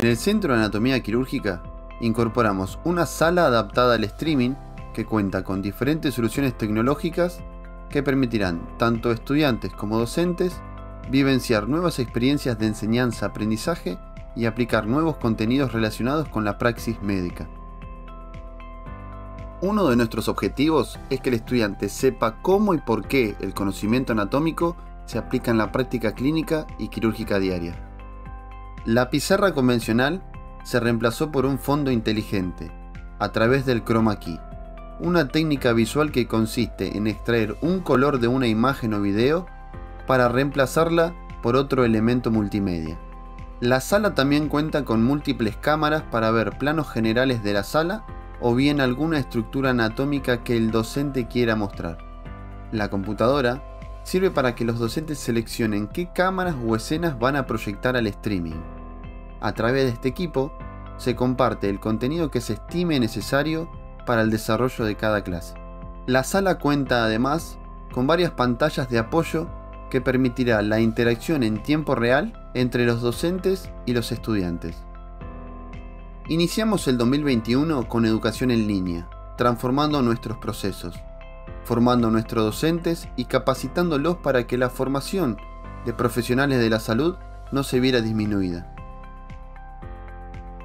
En el Centro de Anatomía Quirúrgica incorporamos una sala adaptada al streaming que cuenta con diferentes soluciones tecnológicas que permitirán tanto estudiantes como docentes vivenciar nuevas experiencias de enseñanza-aprendizaje y aplicar nuevos contenidos relacionados con la praxis médica. Uno de nuestros objetivos es que el estudiante sepa cómo y por qué el conocimiento anatómico se aplica en la práctica clínica y quirúrgica diaria. La pizarra convencional se reemplazó por un fondo inteligente, a través del chroma key, una técnica visual que consiste en extraer un color de una imagen o video para reemplazarla por otro elemento multimedia. La sala también cuenta con múltiples cámaras para ver planos generales de la sala o bien alguna estructura anatómica que el docente quiera mostrar. La computadora sirve para que los docentes seleccionen qué cámaras o escenas van a proyectar al streaming. A través de este equipo se comparte el contenido que se estime necesario para el desarrollo de cada clase. La sala cuenta además con varias pantallas de apoyo que permitirá la interacción en tiempo real entre los docentes y los estudiantes. Iniciamos el 2021 con educación en línea, transformando nuestros procesos, formando a nuestros docentes y capacitándolos para que la formación de profesionales de la salud no se viera disminuida.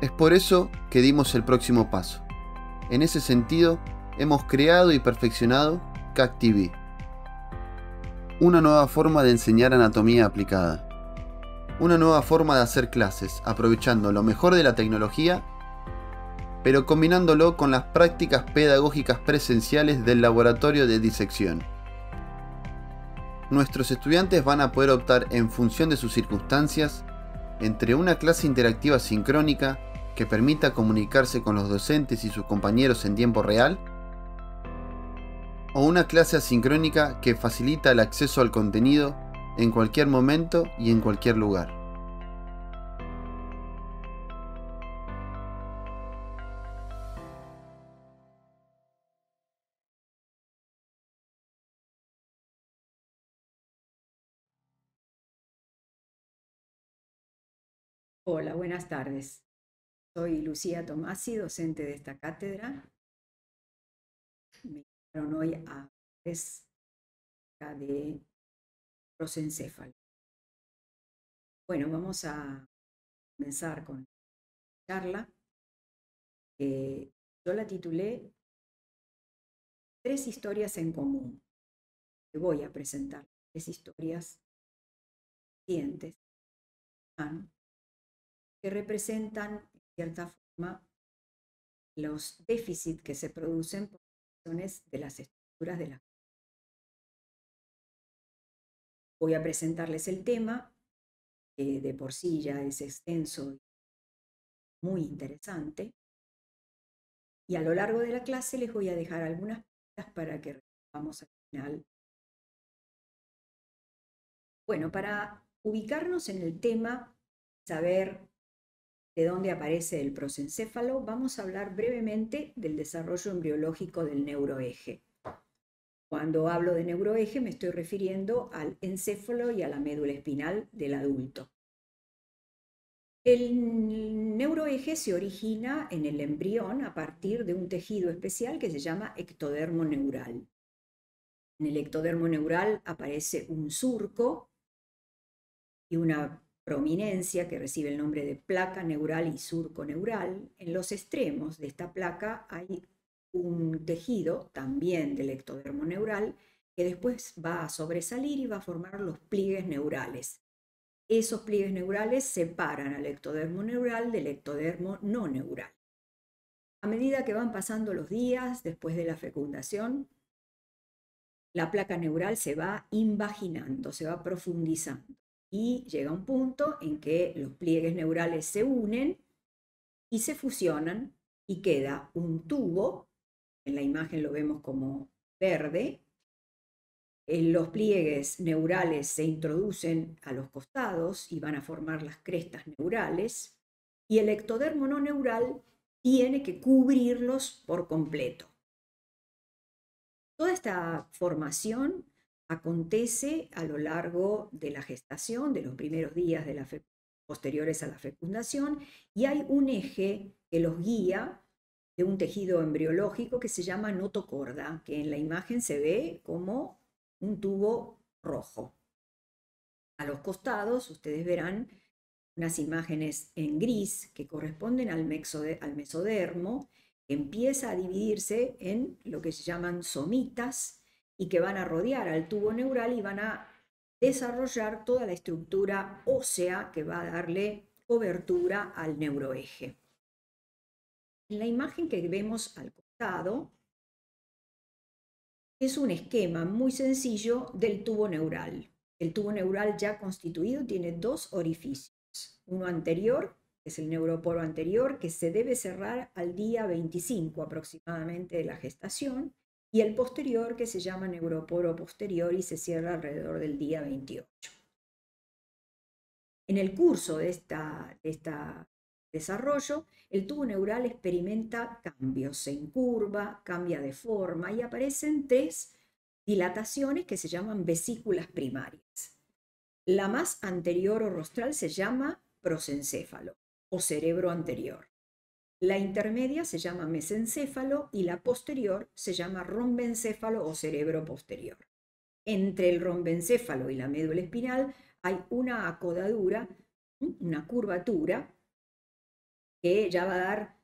Es por eso que dimos el próximo paso. En ese sentido, hemos creado y perfeccionado CACTV, una nueva forma de enseñar anatomía aplicada. Una nueva forma de hacer clases, aprovechando lo mejor de la tecnología, pero combinándolo con las prácticas pedagógicas presenciales del laboratorio de disección. Nuestros estudiantes van a poder optar en función de sus circunstancias entre una clase interactiva sincrónica que permita comunicarse con los docentes y sus compañeros en tiempo real o una clase asincrónica que facilita el acceso al contenido en cualquier momento y en cualquier lugar. Hola, buenas tardes. Soy Lucía Tomasi, docente de esta cátedra hoy a es de prosencéfalo. Bueno, vamos a comenzar con la charla. yo la titulé Tres historias en común. Te voy a presentar tres historias siguientes que representan, en cierta forma, los déficits que se producen por de las estructuras de la Voy a presentarles el tema, que de por sí ya es extenso y muy interesante. Y a lo largo de la clase les voy a dejar algunas pistas para que vamos al final. Bueno, para ubicarnos en el tema, saber de dónde aparece el prosencéfalo, vamos a hablar brevemente del desarrollo embriológico del neuroeje. Cuando hablo de neuroeje me estoy refiriendo al encéfalo y a la médula espinal del adulto. El neuroeje se origina en el embrión a partir de un tejido especial que se llama ectodermo neural. En el ectodermo neural aparece un surco y una prominencia que recibe el nombre de placa neural y surco neural. En los extremos de esta placa hay un tejido, también del ectodermo neural, que después va a sobresalir y va a formar los pliegues neurales. Esos pliegues neurales separan al ectodermo neural del ectodermo no neural. A medida que van pasando los días después de la fecundación, la placa neural se va invaginando, se va profundizando y llega un punto en que los pliegues neurales se unen y se fusionan y queda un tubo, en la imagen lo vemos como verde, los pliegues neurales se introducen a los costados y van a formar las crestas neurales y el ectodermo no neural tiene que cubrirlos por completo. Toda esta formación acontece a lo largo de la gestación, de los primeros días de la posteriores a la fecundación, y hay un eje que los guía de un tejido embriológico que se llama notocorda, que en la imagen se ve como un tubo rojo. A los costados ustedes verán unas imágenes en gris que corresponden al, mesodermo, que empieza a dividirse en lo que se llaman somitas y que van a rodear al tubo neural y van a desarrollar toda la estructura ósea que va a darle cobertura al neuroeje. En la imagen que vemos al costado es un esquema muy sencillo del tubo neural. El tubo neural ya constituido tiene dos orificios. Uno anterior, que es el neuroporo anterior, que se debe cerrar al día 25 aproximadamente de la gestación, y el posterior, que se llama neuroporo posterior y se cierra alrededor del día 28. En el curso de este desarrollo, el tubo neural experimenta cambios, se incurva, cambia de forma y aparecen tres dilataciones que se llaman vesículas primarias. La más anterior o rostral se llama prosencéfalo o cerebro anterior. La intermedia se llama mesencéfalo y la posterior se llama rombencéfalo o cerebro posterior. Entre el rombencéfalo y la médula espinal hay una acodadura, una curvatura, que ya va a dar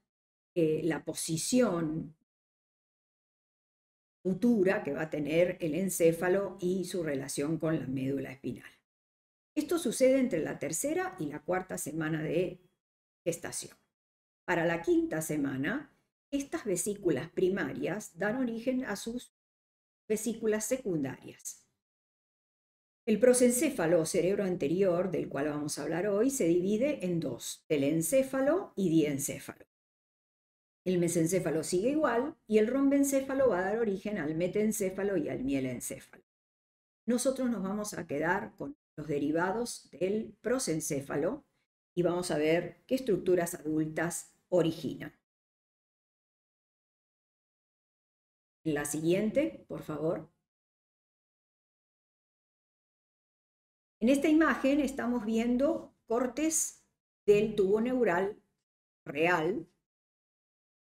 eh, la posición futura que va a tener el encéfalo y su relación con la médula espinal. Esto sucede entre la tercera y la cuarta semana de gestación. Para la quinta semana, estas vesículas primarias dan origen a sus vesículas secundarias. El prosencéfalo cerebro anterior, del cual vamos a hablar hoy, se divide en dos, telencéfalo y diencéfalo. El mesencéfalo sigue igual y el rombencéfalo va a dar origen al metencéfalo y al mielencéfalo. Nosotros nos vamos a quedar con los derivados del prosencéfalo y vamos a ver qué estructuras adultas originan. La siguiente, por favor. En esta imagen estamos viendo cortes del tubo neural real,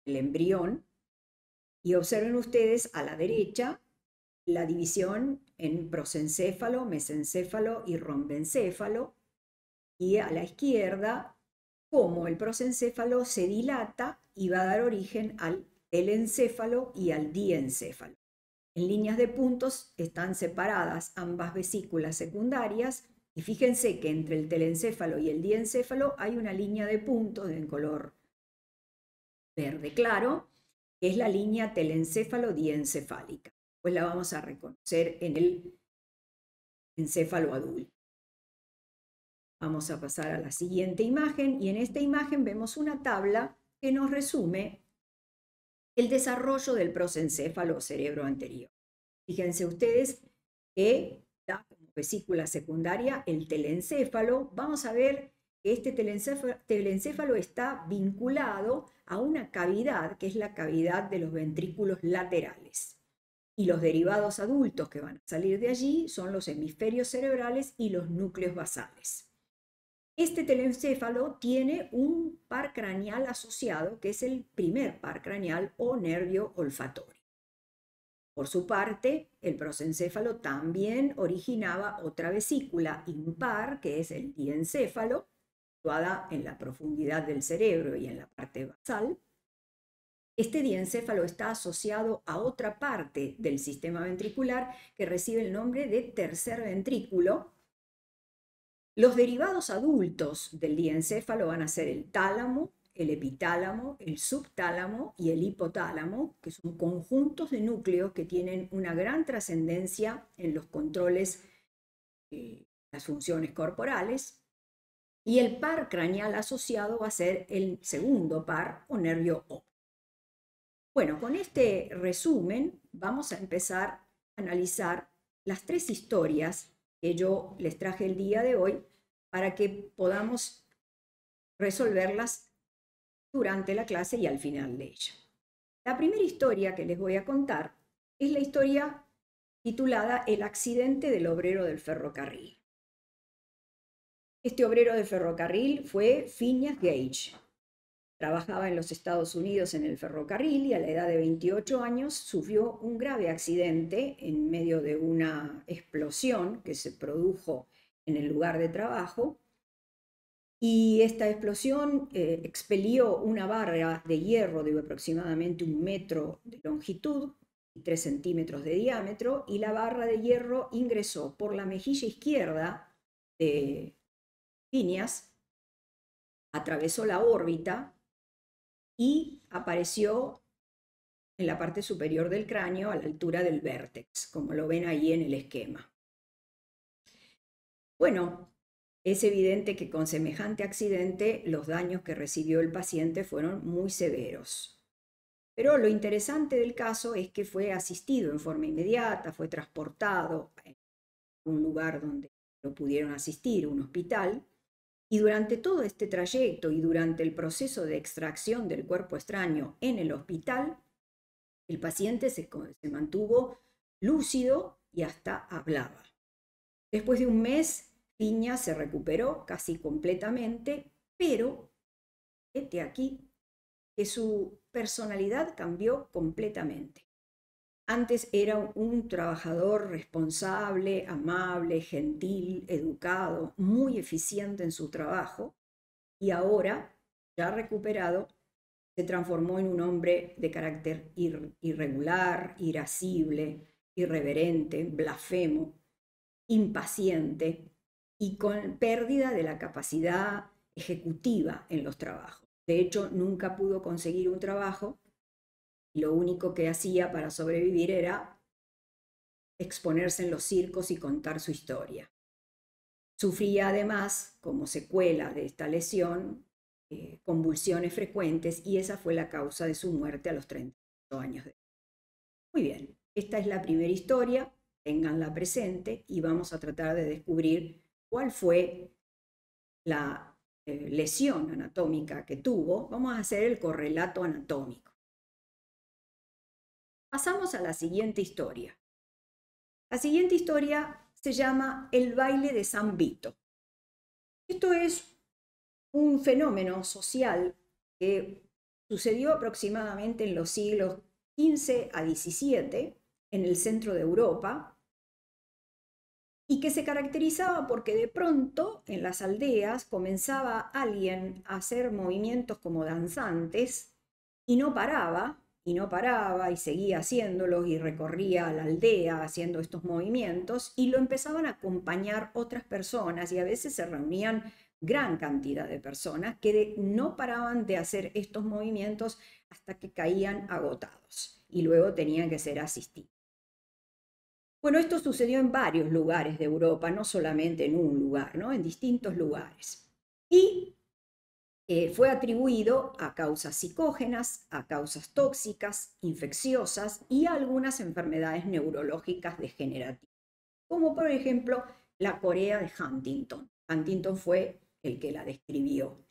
el embrión, y observen ustedes a la derecha la división en prosencéfalo, mesencéfalo y rombencéfalo, y a la izquierda cómo el prosencéfalo se dilata y va a dar origen al telencéfalo y al diencéfalo. En líneas de puntos están separadas ambas vesículas secundarias y fíjense que entre el telencéfalo y el diencéfalo hay una línea de puntos en color verde claro, que es la línea telencéfalo-diencefálica. Pues la vamos a reconocer en el encéfalo adulto. Vamos a pasar a la siguiente imagen y en esta imagen vemos una tabla que nos resume el desarrollo del prosencéfalo cerebro anterior. Fíjense ustedes que da como vesícula secundaria el telencéfalo. Vamos a ver que este telencéfalo está vinculado a una cavidad que es la cavidad de los ventrículos laterales. Y los derivados adultos que van a salir de allí son los hemisferios cerebrales y los núcleos basales. Este telencéfalo tiene un par craneal asociado, que es el primer par craneal o nervio olfatorio. Por su parte, el prosencéfalo también originaba otra vesícula impar, que es el diencéfalo, situada en la profundidad del cerebro y en la parte basal. Este diencéfalo está asociado a otra parte del sistema ventricular que recibe el nombre de tercer ventrículo, los derivados adultos del diencéfalo van a ser el tálamo, el epitálamo, el subtálamo y el hipotálamo, que son conjuntos de núcleos que tienen una gran trascendencia en los controles de las funciones corporales. Y el par craneal asociado va a ser el segundo par o nervio óptico. Bueno, con este resumen vamos a empezar a analizar las tres historias que yo les traje el día de hoy para que podamos resolverlas durante la clase y al final de ella. La primera historia que les voy a contar es la historia titulada El accidente del obrero del ferrocarril. Este obrero de ferrocarril fue Phineas Gage. Trabajaba en los Estados Unidos en el ferrocarril y a la edad de 28 años sufrió un grave accidente en medio de una explosión que se produjo en el lugar de trabajo. Y esta explosión eh, expelió una barra de hierro de aproximadamente un metro de longitud y 3 centímetros de diámetro, y la barra de hierro ingresó por la mejilla izquierda de Phineas, atravesó la órbita y apareció en la parte superior del cráneo a la altura del vértex, como lo ven ahí en el esquema. Bueno, es evidente que con semejante accidente los daños que recibió el paciente fueron muy severos. Pero lo interesante del caso es que fue asistido en forma inmediata, fue transportado a un lugar donde lo pudieron asistir, un hospital, y durante todo este trayecto y durante el proceso de extracción del cuerpo extraño en el hospital, el paciente se, mantuvo lúcido y hasta hablaba. Después de un mes, Piña se recuperó casi completamente, pero, este aquí, que su personalidad cambió completamente. Antes era un trabajador responsable, amable, gentil, educado, muy eficiente en su trabajo y ahora, ya recuperado, se transformó en un hombre de carácter irregular, irascible, irreverente, blasfemo, impaciente y con pérdida de la capacidad ejecutiva en los trabajos. De hecho, nunca pudo conseguir un trabajo lo único que hacía para sobrevivir era exponerse en los circos y contar su historia. Sufría además, como secuela de esta lesión, eh, convulsiones frecuentes y esa fue la causa de su muerte a los 38 años de. Muy bien, esta es la primera historia, tenganla presente y vamos a tratar de descubrir cuál fue la eh, lesión anatómica que tuvo. Vamos a hacer el correlato anatómico. Pasamos a la siguiente historia. La siguiente historia se llama El baile de San Vito. Esto es un fenómeno social que sucedió aproximadamente en los siglos XV a XVII en el centro de Europa y que se caracterizaba porque de pronto en las aldeas comenzaba alguien a hacer movimientos como danzantes y no paraba y no paraba y seguía haciéndolos y recorría la aldea haciendo estos movimientos y lo empezaban a acompañar otras personas y a veces se reunían gran cantidad de personas que no paraban de hacer estos movimientos hasta que caían agotados y luego tenían que ser asistidos. Bueno, esto sucedió en varios lugares de Europa, no solamente en un lugar, ¿no? en distintos lugares. Y eh, fue atribuido a causas psicógenas, a causas tóxicas, infecciosas y a algunas enfermedades neurológicas degenerativas, como por ejemplo la Corea de Huntington. Huntington fue el que la describió.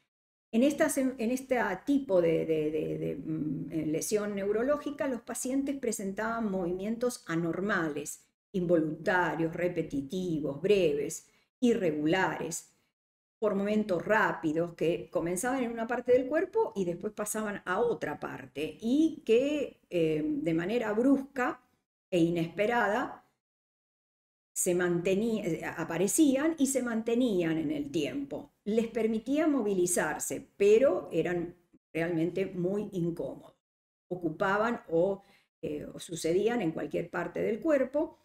En, en este tipo de, mm, lesión neurológica, los pacientes presentaban movimientos anormales, involuntarios, repetitivos, breves, irregulares, por momentos rápidos que comenzaban en una parte del cuerpo y después pasaban a otra parte y que eh, de manera brusca e inesperada se eh, aparecían y se mantenían en el tiempo. Les permitía movilizarse, pero eran realmente muy incómodos. Ocupaban o, eh, o sucedían en cualquier parte del cuerpo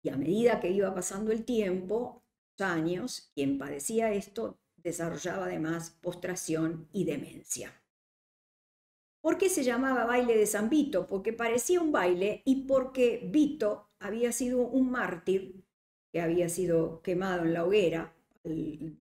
y a medida que iba pasando el tiempo, años, quien padecía esto desarrollaba además postración y demencia. ¿Por qué se llamaba baile de San Vito? Porque parecía un baile y porque Vito había sido un mártir que había sido quemado en la hoguera al,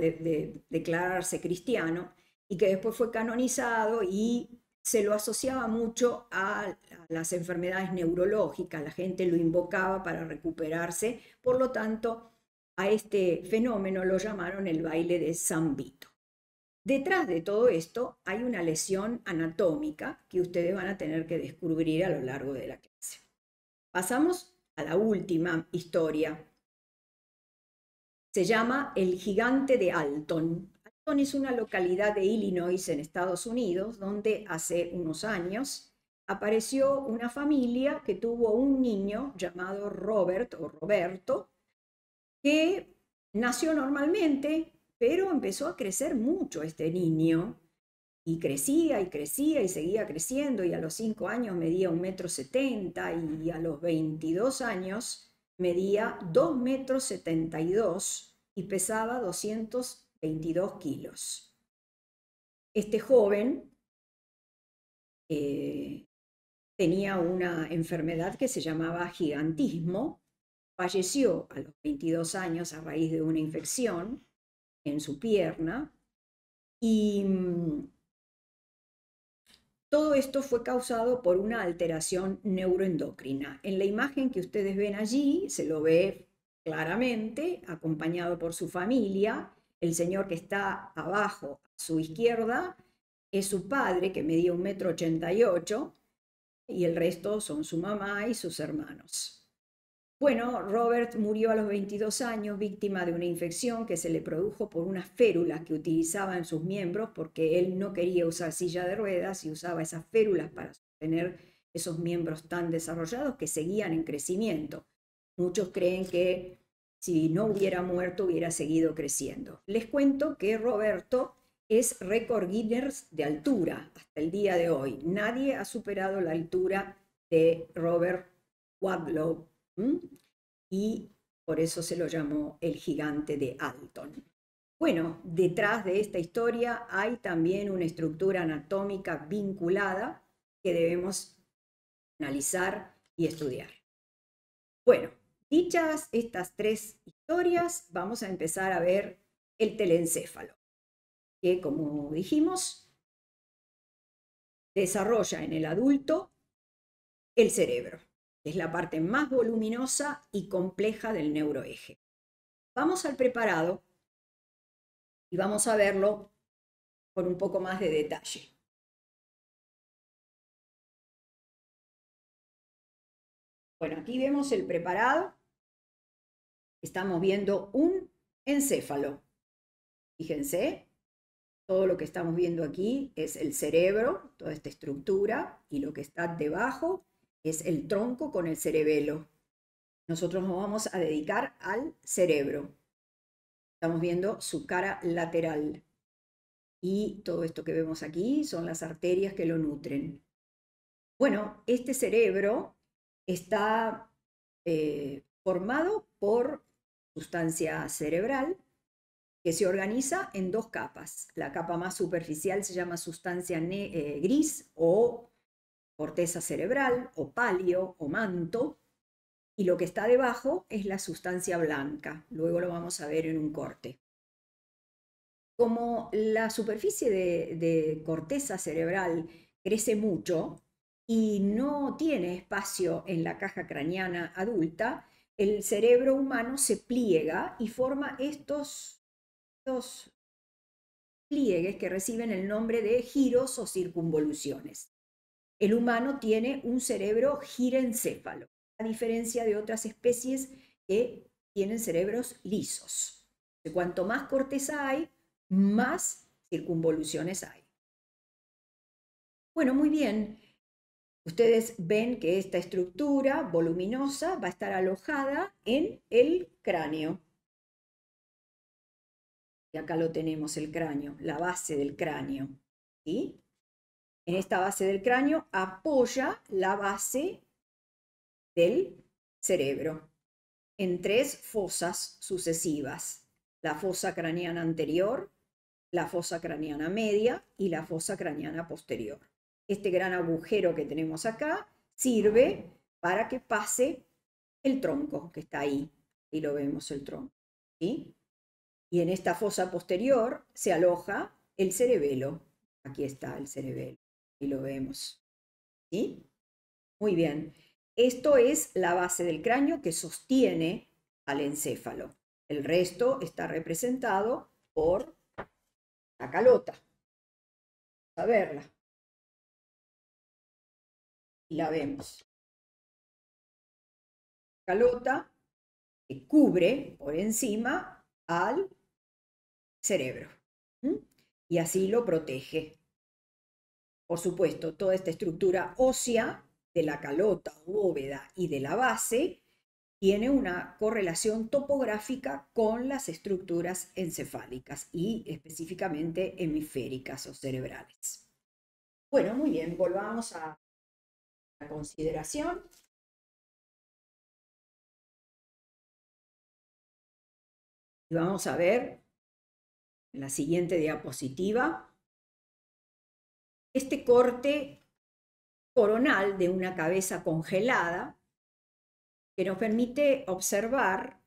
de declararse cristiano y que después fue canonizado y se lo asociaba mucho a las enfermedades neurológicas, la gente lo invocaba para recuperarse, por lo tanto, a este fenómeno lo llamaron el baile de San Vito. Detrás de todo esto hay una lesión anatómica que ustedes van a tener que descubrir a lo largo de la clase. Pasamos a la última historia se llama el gigante de Alton. Es una localidad de Illinois en Estados Unidos donde hace unos años apareció una familia que tuvo un niño llamado Robert o Roberto que nació normalmente, pero empezó a crecer mucho este niño. Y crecía y crecía y seguía creciendo y a los 5 años medía un metro setenta y a los 22 años medía 2 metros 72 y pesaba 222 kilos. Este joven eh, tenía una enfermedad que se llamaba gigantismo, falleció a los 22 años a raíz de una infección en su pierna y mm, todo esto fue causado por una alteración neuroendocrina. En la imagen que ustedes ven allí se lo ve claramente, acompañado por su familia. El señor que está abajo a su izquierda es su padre, que medía un metro ochenta y ocho, y el resto son su mamá y sus hermanos. Bueno, Robert murió a los 22 años víctima de una infección que se le produjo por unas férulas que utilizaba en sus miembros porque él no quería usar silla de ruedas y usaba esas férulas para sostener esos miembros tan desarrollados que seguían en crecimiento. Muchos creen que si no hubiera muerto hubiera seguido creciendo. Les cuento que Roberto es récord Guinness de altura hasta el día de hoy. Nadie ha superado la altura de Robert Wadlow y por eso se lo llamó el gigante de Alton. Bueno, detrás de esta historia hay también una estructura anatómica vinculada que debemos analizar y estudiar. Bueno, dichas estas tres historias, vamos a empezar a ver el telencéfalo, que como dijimos, desarrolla en el adulto el cerebro es la parte más voluminosa y compleja del neuroeje. Vamos al preparado y vamos a verlo con un poco más de detalle. Bueno, aquí vemos el preparado. Estamos viendo un encéfalo. Fíjense, todo lo que estamos viendo aquí es el cerebro, toda esta estructura, y lo que está debajo es el tronco con el cerebelo. Nosotros nos vamos a dedicar al cerebro. Estamos viendo su cara lateral. Y todo esto que vemos aquí son las arterias que lo nutren. Bueno, este cerebro está eh, formado por sustancia cerebral que se organiza en dos capas. La capa más superficial se llama sustancia eh, gris o corteza cerebral o palio o manto, y lo que está debajo es la sustancia blanca. Luego lo vamos a ver en un corte. Como la superficie de, de corteza cerebral crece mucho y no tiene espacio en la caja craneana adulta, el cerebro humano se pliega y forma estos, estos pliegues que reciben el nombre de giros o circunvoluciones. El humano tiene un cerebro girencéfalo, a diferencia de otras especies que tienen cerebros lisos. Cuanto más corteza hay, más circunvoluciones hay. Bueno, muy bien. Ustedes ven que esta estructura voluminosa va a estar alojada en el cráneo. Y acá lo tenemos, el cráneo, la base del cráneo. ¿sí? en esta base del cráneo apoya la base del cerebro en tres fosas sucesivas, la fosa craneana anterior, la fosa craneana media y la fosa craneana posterior. Este gran agujero que tenemos acá sirve para que pase el tronco que está ahí, y lo vemos el tronco. Y en esta fosa posterior se aloja el cerebelo. Aquí está el cerebelo y lo vemos. ¿Sí? Muy bien. Esto es la base del cráneo que sostiene al encéfalo. El resto está representado por la calota. A verla. La vemos. Calota que cubre por encima al cerebro y así lo protege. Por supuesto, toda esta estructura ósea de la calota, bóveda y de la base tiene una correlación topográfica con las estructuras encefálicas y específicamente hemisféricas o cerebrales. Bueno, muy bien, volvamos a consideración. Y vamos a ver en la siguiente diapositiva este corte coronal de una cabeza congelada que nos permite observar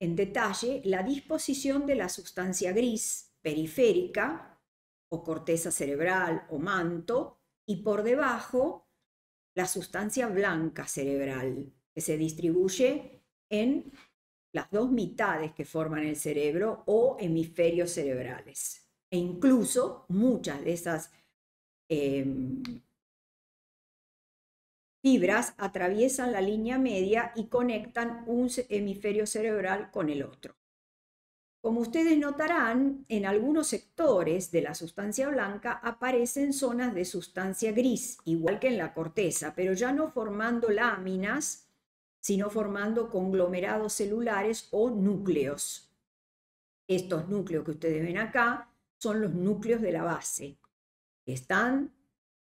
en detalle la disposición de la sustancia gris periférica o corteza cerebral o manto y por debajo la sustancia blanca cerebral que se distribuye en las dos mitades que forman el cerebro o hemisferios cerebrales. E incluso muchas de esas em, fibras atraviesan la línea media y conectan un hemisferio cerebral con el otro. Como ustedes notarán, en algunos sectores de la sustancia blanca aparecen zonas de sustancia gris, igual que en la corteza, pero ya no formando láminas, sino formando conglomerados celulares o núcleos. Estos núcleos que ustedes ven acá son los núcleos de la base, que están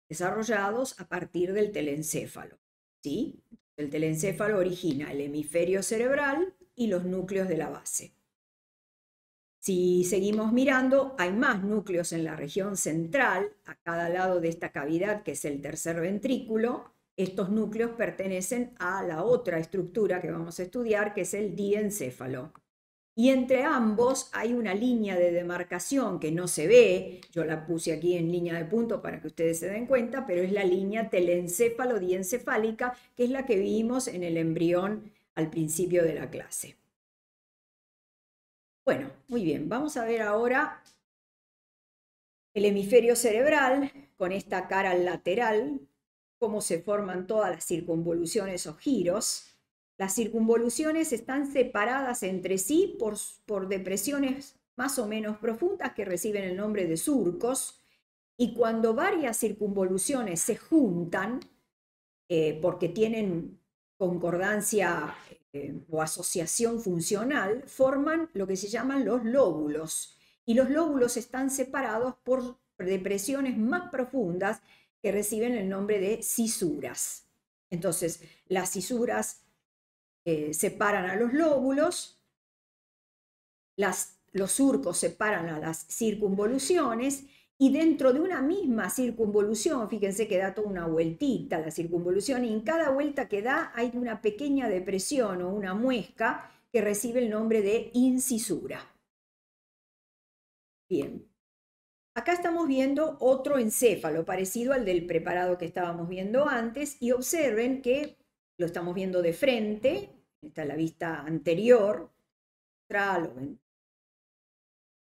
desarrollados a partir del telencéfalo. ¿sí? El telencéfalo origina el hemisferio cerebral y los núcleos de la base. Si seguimos mirando, hay más núcleos en la región central, a cada lado de esta cavidad que es el tercer ventrículo. Estos núcleos pertenecen a la otra estructura que vamos a estudiar, que es el diencéfalo. Y entre ambos hay una línea de demarcación que no se ve, yo la puse aquí en línea de punto para que ustedes se den cuenta, pero es la línea telencéfalo-diencefálica, que es la que vimos en el embrión al principio de la clase. Bueno, muy bien, vamos a ver ahora el hemisferio cerebral con esta cara lateral, cómo se forman todas las circunvoluciones o giros. Las circunvoluciones están separadas entre sí por, depresiones más o menos profundas que reciben el nombre de surcos, y cuando varias circunvoluciones se juntan, eh, porque tienen concordancia eh, o asociación funcional, forman lo que se llaman los lóbulos. Y los lóbulos están separados por depresiones más profundas que reciben el nombre de cisuras. Entonces, las cisuras eh, separan a los lóbulos, los surcos separan a las circunvoluciones y dentro de una misma circunvolución, fíjense que da toda una vueltita la circunvolución y en cada vuelta que da hay una pequeña depresión o una muesca que recibe el nombre de incisura. Bien, acá estamos viendo otro encéfalo parecido al del preparado que estábamos viendo antes y observen que lo estamos viendo de frente, esta es la vista anterior,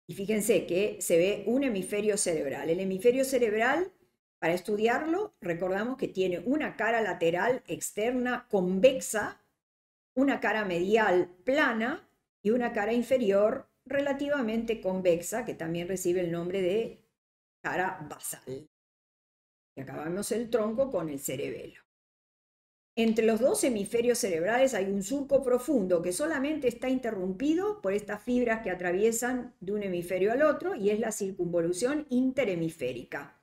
y fíjense que se ve un hemisferio cerebral. El hemisferio cerebral, para estudiarlo, recordamos que tiene una cara lateral externa convexa, una cara medial plana y una cara inferior relativamente convexa, que también recibe el nombre de cara basal. Y acabamos el tronco con el cerebelo. Entre los dos hemisferios cerebrales hay un surco profundo que solamente está interrumpido por estas fibras que atraviesan de un hemisferio al otro y es la circunvolución interhemisférica.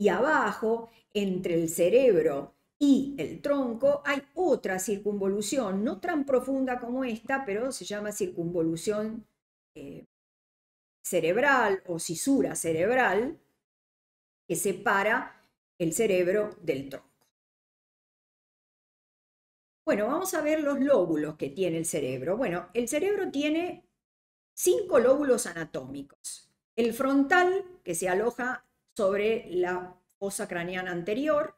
Y abajo, entre el cerebro y el tronco, hay otra circunvolución, no tan profunda como esta, pero se llama circunvolución eh, cerebral o cisura cerebral, que separa el cerebro del tronco. Bueno, vamos a ver los lóbulos que tiene el cerebro. Bueno, el cerebro tiene cinco lóbulos anatómicos. El frontal, que se aloja sobre la fosa craneana anterior.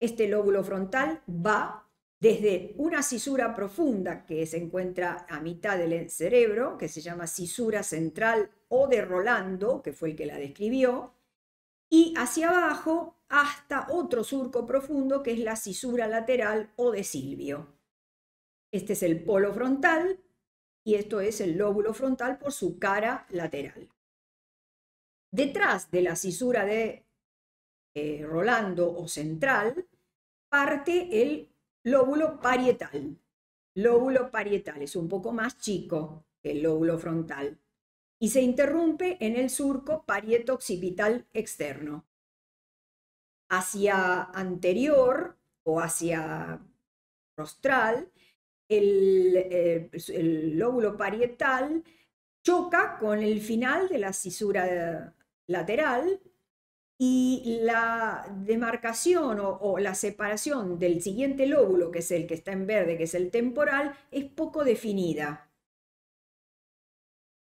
Este lóbulo frontal va desde una cisura profunda que se encuentra a mitad del cerebro, que se llama cisura central o de Rolando, que fue el que la describió, y hacia abajo hasta otro surco profundo que es la cisura lateral o de Silvio. Este es el polo frontal y esto es el lóbulo frontal por su cara lateral. Detrás de la cisura de eh, Rolando o central parte el lóbulo parietal. Lóbulo parietal es un poco más chico que el lóbulo frontal y se interrumpe en el surco parieto-occipital externo. Hacia anterior o hacia rostral, el, eh, el, lóbulo parietal choca con el final de la cisura lateral y la demarcación o, la separación del siguiente lóbulo, que es el que está en verde, que es el temporal, es poco definida.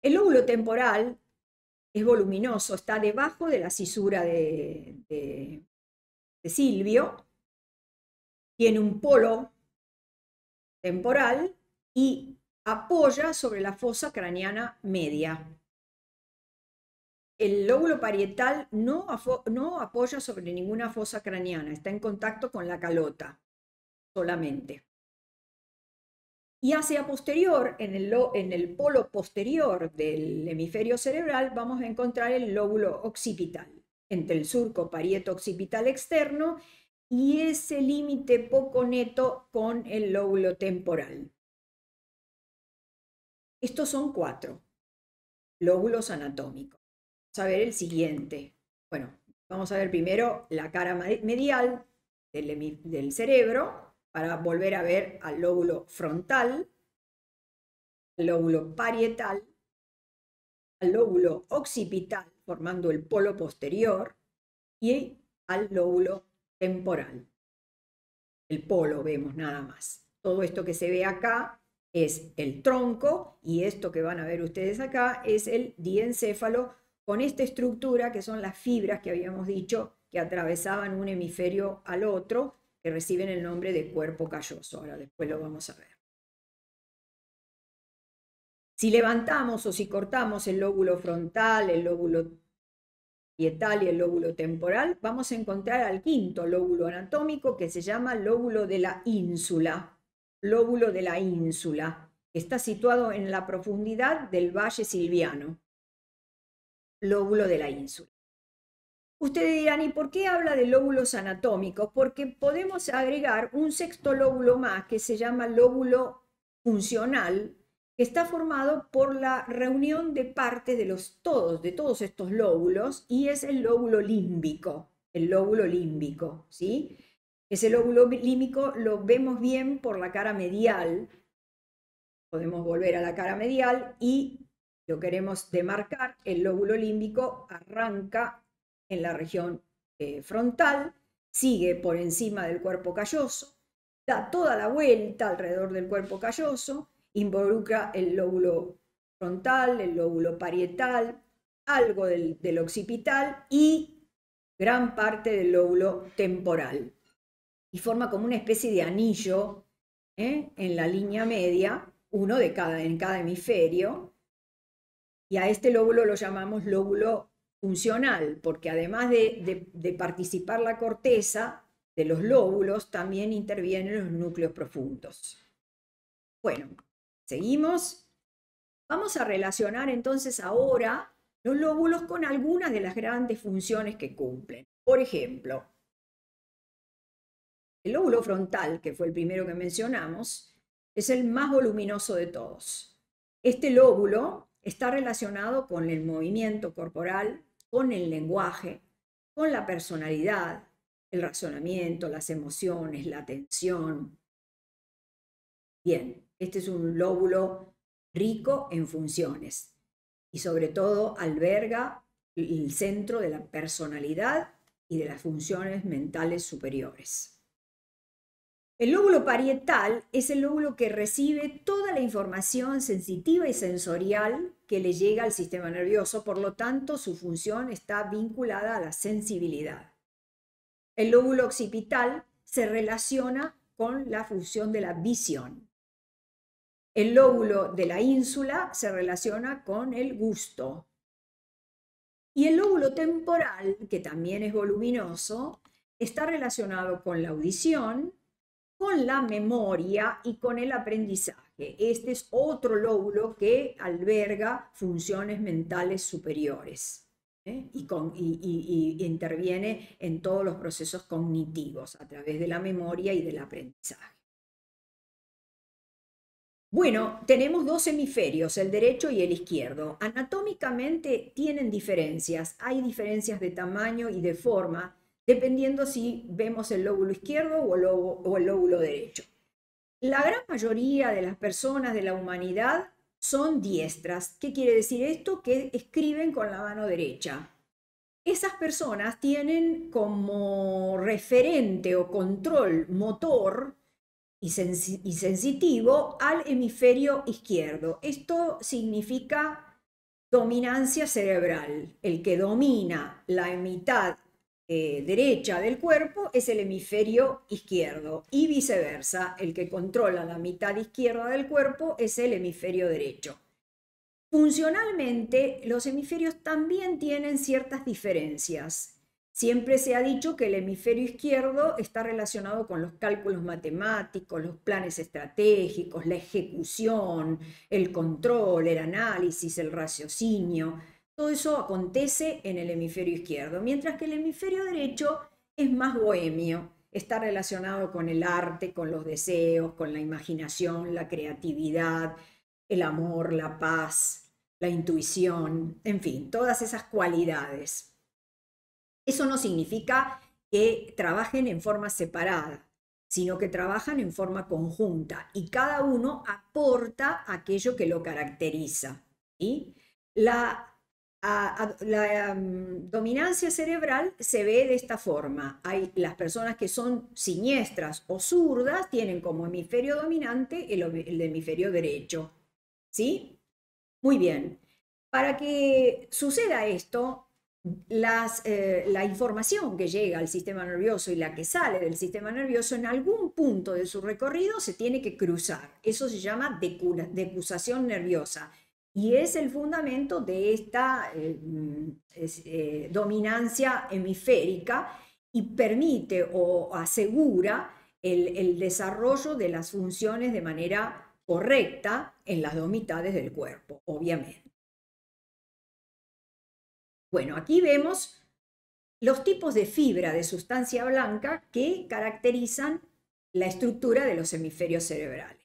El lóbulo temporal es voluminoso, está debajo de la cisura de, Silvio, tiene un polo temporal y apoya sobre la fosa craneana media. El lóbulo parietal no, no, apoya sobre ninguna fosa craneana, está en contacto con la calota solamente. Y hacia posterior, en el, en el polo posterior del hemisferio cerebral, vamos a encontrar el lóbulo occipital, entre el surco parieto occipital externo y ese límite poco neto con el lóbulo temporal. Estos son cuatro lóbulos anatómicos. Vamos a ver el siguiente. Bueno, vamos a ver primero la cara medial del, del cerebro, para volver a ver al lóbulo frontal, al lóbulo parietal, al lóbulo occipital, formando el polo posterior, y al lóbulo temporal. El polo vemos nada más. Todo esto que se ve acá es el tronco y esto que van a ver ustedes acá es el diencéfalo con esta estructura que son las fibras que habíamos dicho que atravesaban un hemisferio al otro que reciben el nombre de cuerpo calloso. Ahora después lo vamos a ver. Si levantamos o si cortamos el lóbulo frontal, el lóbulo pietal y el lóbulo temporal, vamos a encontrar al quinto lóbulo anatómico que se llama lóbulo de la ínsula. Lóbulo de la ínsula. Está situado en la profundidad del valle silviano. Lóbulo de la ínsula. Ustedes dirán, ¿y por qué habla de lóbulos anatómicos? Porque podemos agregar un sexto lóbulo más que se llama lóbulo funcional, que está formado por la reunión de partes de los todos, de todos estos lóbulos, y es el lóbulo límbico, el lóbulo límbico, ¿sí? Ese lóbulo límbico lo vemos bien por la cara medial. Podemos volver a la cara medial y lo queremos demarcar. El lóbulo límbico arranca en la región eh, frontal, sigue por encima del cuerpo calloso, da toda la vuelta alrededor del cuerpo calloso, involucra el lóbulo frontal, el lóbulo parietal, algo del, occipital y gran parte del lóbulo temporal. Y forma como una especie de anillo ¿eh? en la línea media, uno de cada, en cada hemisferio. Y a este lóbulo lo llamamos lóbulo funcional, porque además de, participar la corteza de los lóbulos, también intervienen los núcleos profundos. Bueno, seguimos. Vamos a relacionar entonces ahora los lóbulos con algunas de las grandes funciones que cumplen. Por ejemplo, el lóbulo frontal, que fue el primero que mencionamos, es el más voluminoso de todos. Este lóbulo está relacionado con el movimiento corporal, con el lenguaje, con la personalidad, el razonamiento, las emociones, la atención. Bien, este es un lóbulo rico en funciones y sobre todo alberga el centro de la personalidad y de las funciones mentales superiores. El lóbulo parietal es el lóbulo que recibe toda la información sensitiva y sensorial que le llega al sistema nervioso, por lo tanto su función está vinculada a la sensibilidad. El lóbulo occipital se relaciona con la función de la visión. El lóbulo de la ínsula se relaciona con el gusto. Y el lóbulo temporal, que también es voluminoso, está relacionado con la audición, con la memoria y con el aprendizaje. Este es otro lóbulo que alberga funciones mentales superiores ¿eh? y, y interviene en todos los procesos cognitivos a través de la memoria y del aprendizaje. Bueno, tenemos dos hemisferios, el derecho y el izquierdo. Anatómicamente tienen diferencias, hay diferencias de tamaño y de forma, dependiendo si vemos el lóbulo izquierdo o el lóbulo, derecho. La gran mayoría de las personas de la humanidad son diestras. ¿Qué quiere decir esto? Que escriben con la mano derecha. Esas personas tienen como referente o control motor y, sensitivo al hemisferio izquierdo. Esto significa dominancia cerebral. El que domina la mitad eh, derecha del cuerpo es el hemisferio izquierdo y viceversa. El que controla la mitad izquierda del cuerpo es el hemisferio derecho. Funcionalmente, los hemisferios también tienen ciertas diferencias. Siempre se ha dicho que el hemisferio izquierdo está relacionado con los cálculos matemáticos, los planes estratégicos, la ejecución, el control, el análisis, el raciocinio. Todo eso acontece en el hemisferio izquierdo, mientras que el hemisferio derecho es más bohemio, está relacionado con el arte, con los deseos, con la imaginación, la creatividad, el amor, la paz, la intuición, en fin, todas esas cualidades. Eso no significa que trabajen en forma separada, sino que trabajan en forma conjunta y cada uno aporta aquello que lo caracteriza. La, dominancia cerebral se ve de esta forma. Hay las personas que son siniestras o zurdas tienen como hemisferio dominante el, hemisferio derecho. ¿Sí? Muy bien. Para que suceda esto, eh, la información que llega al sistema nervioso y la que sale del sistema nervioso en algún punto de su recorrido se tiene que cruzar. Eso se llama decusación nerviosa y es el fundamento de esta eh, eh, dominancia hemisférica y permite o asegura el desarrollo de las funciones de manera correcta en las dos mitades del cuerpo, obviamente. Bueno, aquí vemos los tipos de fibra de sustancia blanca que caracterizan la estructura de los hemisferios cerebrales.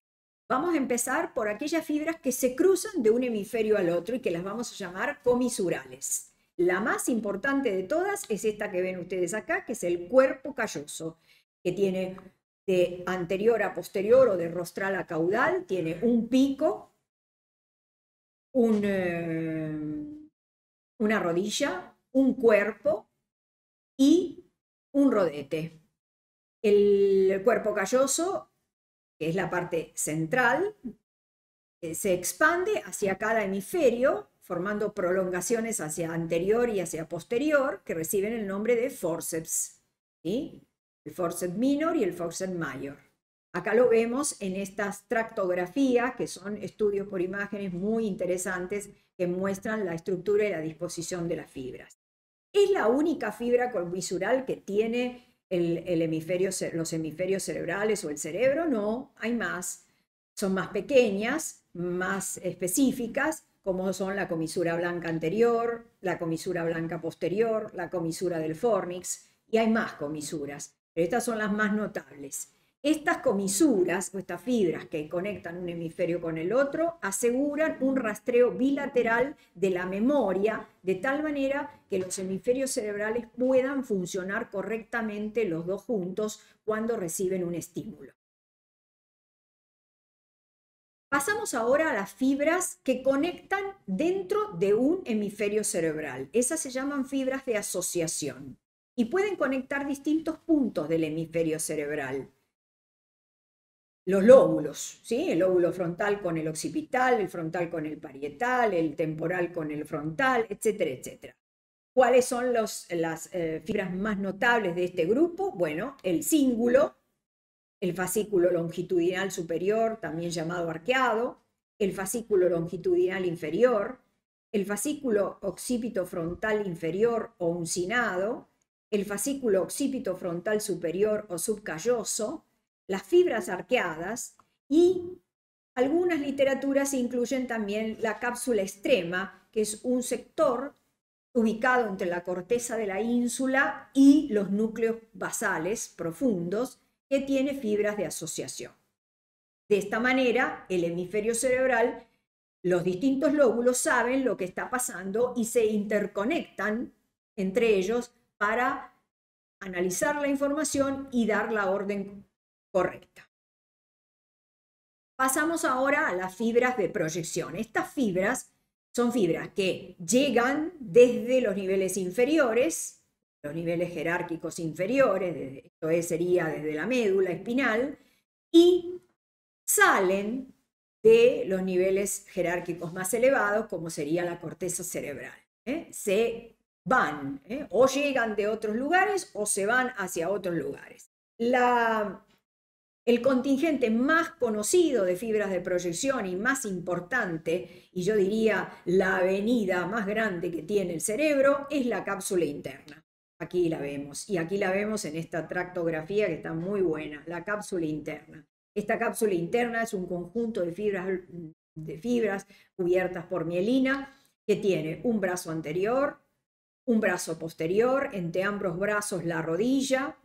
Vamos a empezar por aquellas fibras que se cruzan de un hemisferio al otro y que las vamos a llamar comisurales. La más importante de todas es esta que ven ustedes acá, que es el cuerpo calloso, que tiene de anterior a posterior o de rostral a caudal, tiene un pico, eh, una rodilla, un cuerpo y un rodete. El cuerpo calloso, que es la parte central, eh, se expande hacia cada hemisferio, formando prolongaciones hacia anterior y hacia posterior, que reciben el nombre de forceps. El forceps minor y el forceps mayor. Acá lo vemos en estas tractografías, que son estudios por imágenes muy interesantes que muestran la estructura y la disposición de las fibras. ¿Es la única fibra visual que tiene el, hemisferio, los hemisferios cerebrales o el cerebro? No, hay más. Son más pequeñas, más específicas, como son la comisura blanca anterior, la comisura blanca posterior, la comisura del fornix, y hay más comisuras, estas son las más notables. Estas comisuras o estas fibras que conectan un hemisferio con el otro aseguran un rastreo bilateral de la memoria de tal manera que los hemisferios cerebrales puedan funcionar correctamente los dos juntos cuando reciben un estímulo. Pasamos ahora a las fibras que conectan dentro de un hemisferio cerebral. Esas se llaman fibras de asociación y pueden conectar distintos puntos del hemisferio cerebral los lóbulos, ¿sí? el lóbulo frontal con el occipital, el frontal con el parietal, el temporal con el frontal, etcétera, etcétera. ¿Cuáles son las eh, fibras más notables de este grupo? Bueno, el cíngulo, el fascículo longitudinal superior, también llamado arqueado, el fascículo longitudinal inferior, el fascículo occipito frontal inferior o uncinado, el fascículo occipito frontal superior o subcalloso, las fibras arqueadas y algunas literaturas incluyen también la cápsula extrema, que es un sector ubicado entre la corteza de la ínsula y los núcleos basales profundos que tiene fibras de asociación. De esta manera, el hemisferio cerebral, los distintos lóbulos saben lo que está pasando y se interconectan entre ellos para analizar la información y dar la orden correcta. Pasamos ahora a las fibras de proyección. Estas fibras son fibras que llegan desde los niveles inferiores, los niveles jerárquicos inferiores, esto sería desde la médula espinal, y salen de los niveles jerárquicos más elevados, como sería la corteza cerebral. ¿eh? Se van, ¿eh? o llegan de otros lugares o se van hacia otros lugares. La el contingente más conocido de fibras de proyección y más importante, y yo diría la avenida más grande que tiene el cerebro, es la cápsula interna. Aquí la vemos, y aquí la vemos en esta tractografía que está muy buena, la cápsula interna. Esta cápsula interna es un conjunto de fibras, de fibras cubiertas por mielina que tiene un brazo anterior, un brazo posterior, entre ambos brazos la rodilla,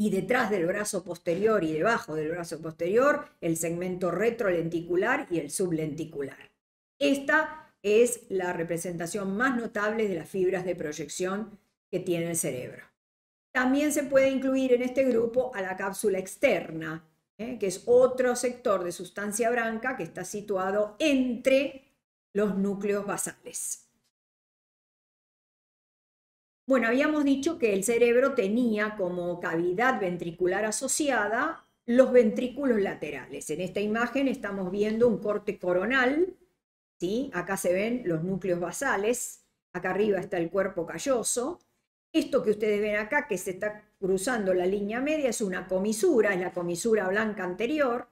y detrás del brazo posterior y debajo del brazo posterior el segmento retrolenticular y el sublenticular. Esta es la representación más notable de las fibras de proyección que tiene el cerebro. También se puede incluir en este grupo a la cápsula externa, ¿eh? que es otro sector de sustancia blanca que está situado entre los núcleos basales. Bueno, habíamos dicho que el cerebro tenía como cavidad ventricular asociada los ventrículos laterales. En esta imagen estamos viendo un corte coronal, ¿sí? acá se ven los núcleos basales, acá arriba está el cuerpo calloso. Esto que ustedes ven acá, que se está cruzando la línea media, es una comisura, es la comisura blanca anterior.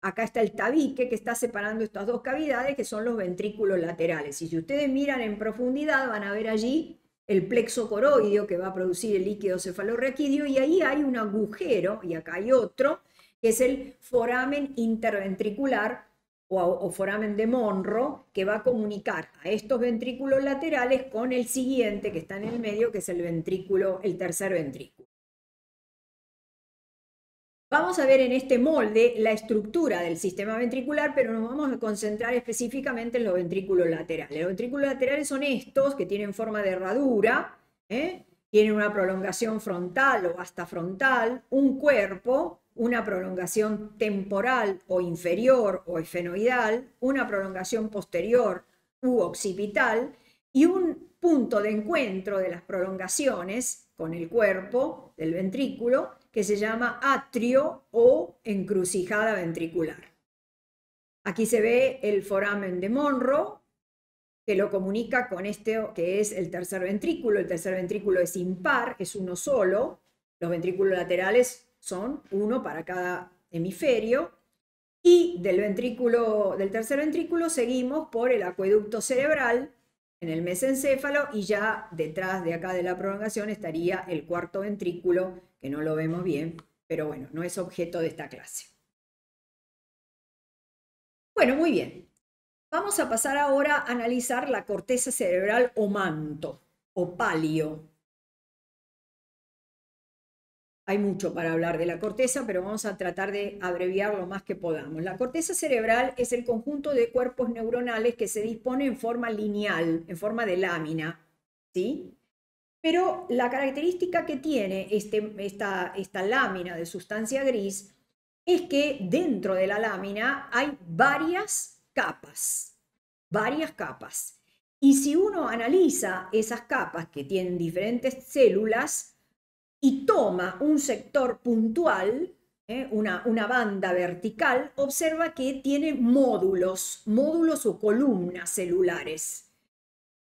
Acá está el tabique que está separando estas dos cavidades, que son los ventrículos laterales. Y si ustedes miran en profundidad, van a ver allí el plexo coroideo que va a producir el líquido cefalorraquídeo y ahí hay un agujero, y acá hay otro, que es el foramen interventricular o, foramen de Monro, que va a comunicar a estos ventrículos laterales con el siguiente que está en el medio, que es el ventrículo, el tercer ventrículo. Vamos a ver en este molde la estructura del sistema ventricular, pero nos vamos a concentrar específicamente en los ventrículos laterales. Los ventrículos laterales son estos que tienen forma de herradura, ¿eh? tienen una prolongación frontal o hasta frontal, un cuerpo, una prolongación temporal o inferior o efenoidal, una prolongación posterior u occipital y un punto de encuentro de las prolongaciones con el cuerpo del ventrículo que se llama atrio o encrucijada ventricular. Aquí se ve el foramen de Monroe, que lo comunica con este que es el tercer ventrículo. El tercer ventrículo es impar, es uno solo. Los ventrículos laterales son uno para cada hemisferio. Y del ventrículo, del tercer ventrículo seguimos por el acueducto cerebral en el mesencéfalo y ya detrás de acá de la prolongación estaría el cuarto ventrículo que no lo vemos bien, pero bueno, no es objeto de esta clase. Bueno, muy bien. Vamos a pasar ahora a analizar la corteza cerebral o manto o palio. Hay mucho para hablar de la corteza, pero vamos a tratar de abreviar lo más que podamos. La corteza cerebral es el conjunto de cuerpos neuronales que se dispone en forma lineal, en forma de lámina, ¿sí? Pero la característica que tiene este, esta, esta lámina de sustancia gris es que dentro de la lámina hay varias capas, varias capas. Y si uno analiza esas capas que tienen diferentes células y toma un sector puntual, ¿eh? una, una, banda vertical, observa que tiene módulos, módulos o columnas celulares.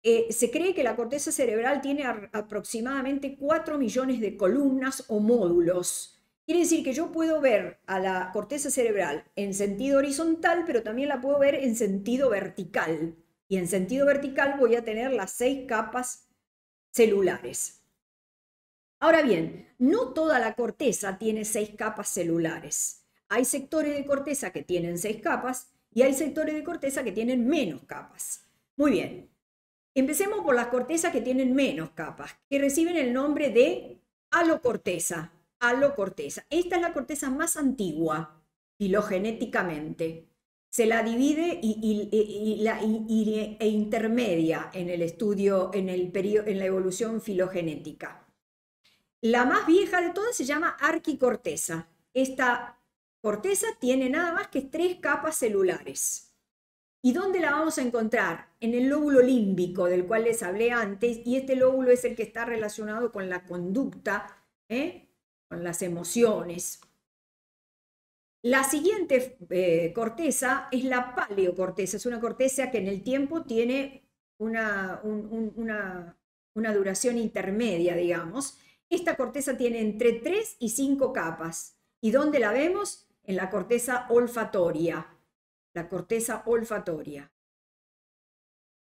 Eh, se cree que la corteza cerebral tiene aproximadamente 4 millones de columnas o módulos. Quiere decir que yo puedo ver a la corteza cerebral en sentido horizontal, pero también la puedo ver en sentido vertical. Y en sentido vertical voy a tener las seis capas celulares. Ahora bien, no toda la corteza tiene seis capas celulares. Hay sectores de corteza que tienen seis capas y hay sectores de corteza que tienen menos capas. Muy bien, empecemos por las cortezas que tienen menos capas, que reciben el nombre de alocorteza. Alocorteza. Esta es la corteza más antigua filogenéticamente. Se la divide y, e intermedia en el estudio, en, el en la evolución filogenética. La más vieja de todas se llama arquicorteza. Esta corteza tiene nada más que tres capas celulares. ¿Y dónde la vamos a encontrar? En el lóbulo límbico, del cual les hablé antes, y este lóbulo es el que está relacionado con la conducta, ¿eh? con las emociones. La siguiente eh, corteza es la paleocorteza, es una corteza que en el tiempo tiene una, una duración intermedia, digamos, esta corteza tiene entre 3 y 5 capas. ¿Y dónde la vemos? En la corteza olfatoria. La corteza olfatoria.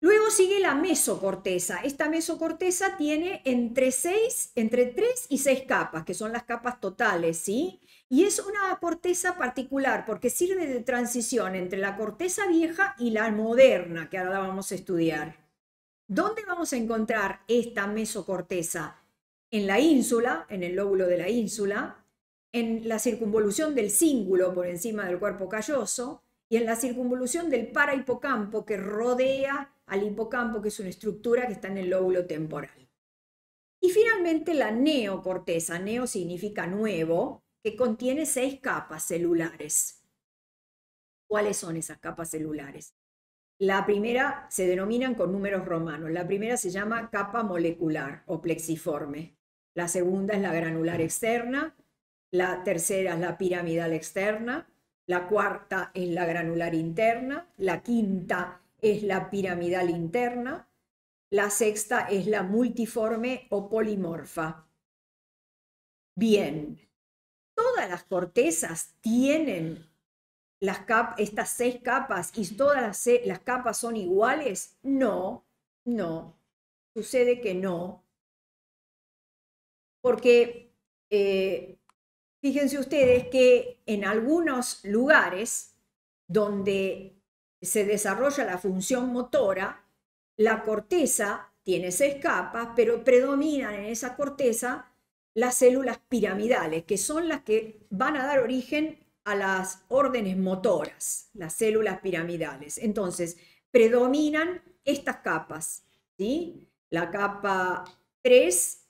Luego sigue la mesocorteza. Esta mesocorteza tiene entre, 6, entre 3 y 6 capas, que son las capas totales, ¿sí? Y es una corteza particular porque sirve de transición entre la corteza vieja y la moderna, que ahora vamos a estudiar. ¿Dónde vamos a encontrar esta mesocorteza? En la ínsula, en el lóbulo de la ínsula, en la circunvolución del cíngulo por encima del cuerpo calloso y en la circunvolución del parahipocampo que rodea al hipocampo, que es una estructura que está en el lóbulo temporal. Y finalmente la neocorteza, neo significa nuevo, que contiene seis capas celulares. ¿Cuáles son esas capas celulares? La primera se denominan con números romanos. La primera se llama capa molecular o plexiforme. La segunda es la granular externa, la tercera es la piramidal externa, la cuarta es la granular interna, la quinta es la piramidal interna, la sexta es la multiforme o polimorfa. Bien, todas las cortezas tienen las estas seis capas y todas las, las capas son iguales. No, no, sucede que no porque eh, fíjense ustedes que en algunos lugares donde se desarrolla la función motora, la corteza tiene seis capas, pero predominan en esa corteza las células piramidales, que son las que van a dar origen a las órdenes motoras, las células piramidales. Entonces, predominan estas capas, ¿sí? La capa 3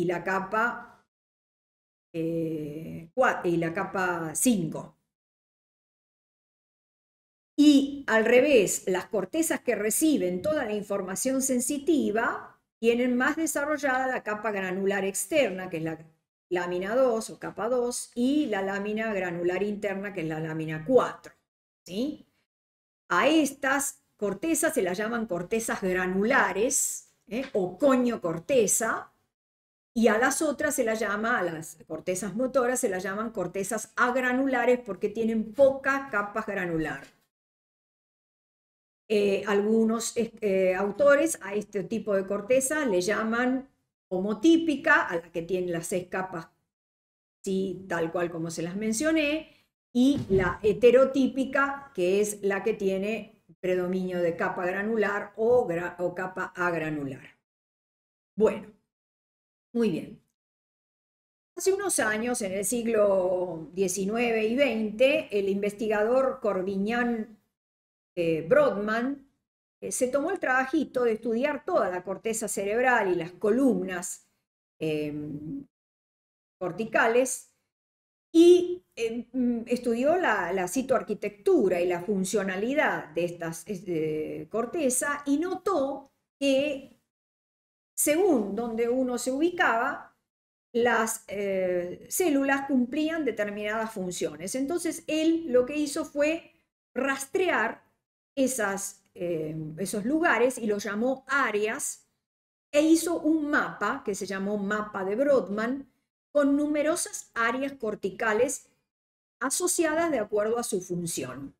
y la capa, eh, y la capa 5. Y al revés, las cortezas que reciben toda la información sensitiva tienen más desarrollada la capa granular externa, que es la lámina 2 o capa 2, y la lámina granular interna, que es la lámina 4. ¿sí? A estas cortezas se las llaman cortezas granulares ¿eh? o coño corteza, y a las otras se las llama, a las cortezas motoras se las llaman cortezas agranulares porque tienen poca capa granular. Eh, algunos eh, autores a este tipo de corteza le llaman homotípica, a la que tiene las seis capas, sí, tal cual como se las mencioné, y la heterotípica, que es la que tiene predominio de capa granular o, o capa agranular. Bueno, muy bien. Hace unos años, en el siglo XIX y XX, el investigador Corbiñán eh, Brodman eh, se tomó el trabajito de estudiar toda la corteza cerebral y las columnas em, corticales y em, estudió la, citoarquitectura y la funcionalidad de estas corteza y notó que según donde uno se ubicaba, las eh, células cumplían determinadas funciones. Entonces, él lo que hizo fue rastrear eh, esos lugares y los llamó áreas e hizo un mapa que se llamó mapa de Brodmann con numerosas áreas corticales asociadas de acuerdo a su función.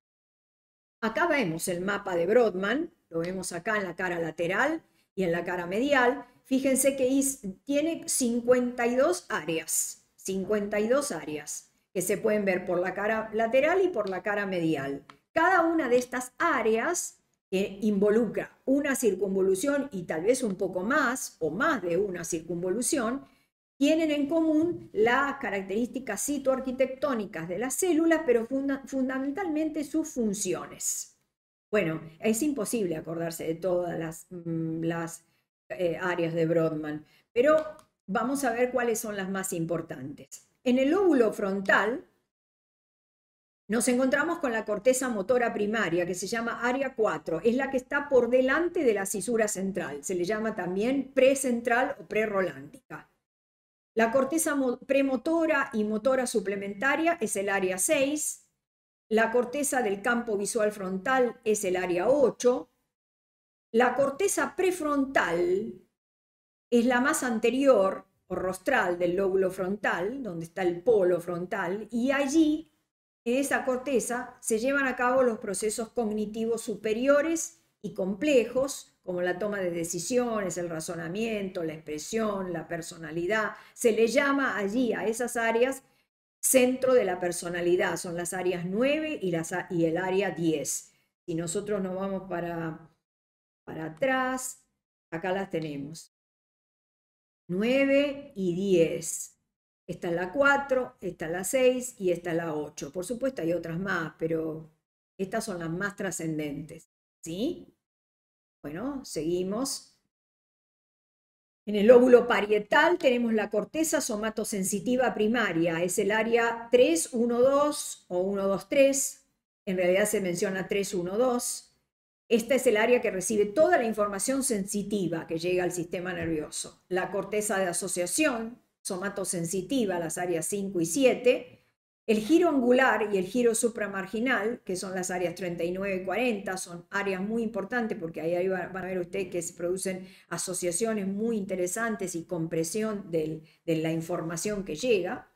Acá vemos el mapa de Brodmann, lo vemos acá en la cara lateral y en la cara medial, fíjense que tiene 52 áreas, 52 áreas que se pueden ver por la cara lateral y por la cara medial. Cada una de estas áreas que involucra una circunvolución y tal vez un poco más o más de una circunvolución, tienen en común las características citoarquitectónicas de las células, pero fundamentalmente sus funciones. Bueno, es imposible acordarse de todas las, mm, eh, áreas de Brodmann, pero vamos a ver cuáles son las más importantes. En el lóbulo frontal nos encontramos con la corteza motora primaria, que se llama área 4. Es la que está por delante de la cisura central. Se le llama también precentral o prerolántica. La corteza premotora y motora suplementaria es el área 6. La corteza del campo visual frontal es el área 8. La corteza prefrontal es la más anterior o rostral del lóbulo frontal, donde está el polo frontal, y allí, en esa corteza, se llevan a cabo los procesos cognitivos superiores y complejos como la toma de decisiones, el razonamiento, la expresión, la personalidad. Se le llama allí a esas áreas centro de la personalidad, son las áreas 9 y, las, y el área 10. Si nosotros nos vamos para, para atrás, acá las tenemos. 9 y 10. Esta es la 4, esta es la 6 y esta es la 8. Por supuesto hay otras más, pero estas son las más trascendentes. ¿Sí? Bueno, seguimos. En el lóbulo parietal tenemos la corteza somatosensitiva primaria, es el área 312 o 123, en realidad se menciona 312. Esta es el área que recibe toda la información sensitiva que llega al sistema nervioso. La corteza de asociación somatosensitiva, las áreas 5 y 7, el giro angular y el giro supramarginal, que son las áreas 39 y 40, son áreas muy importantes porque ahí van a ver ustedes que se producen asociaciones muy interesantes y compresión de la información que llega.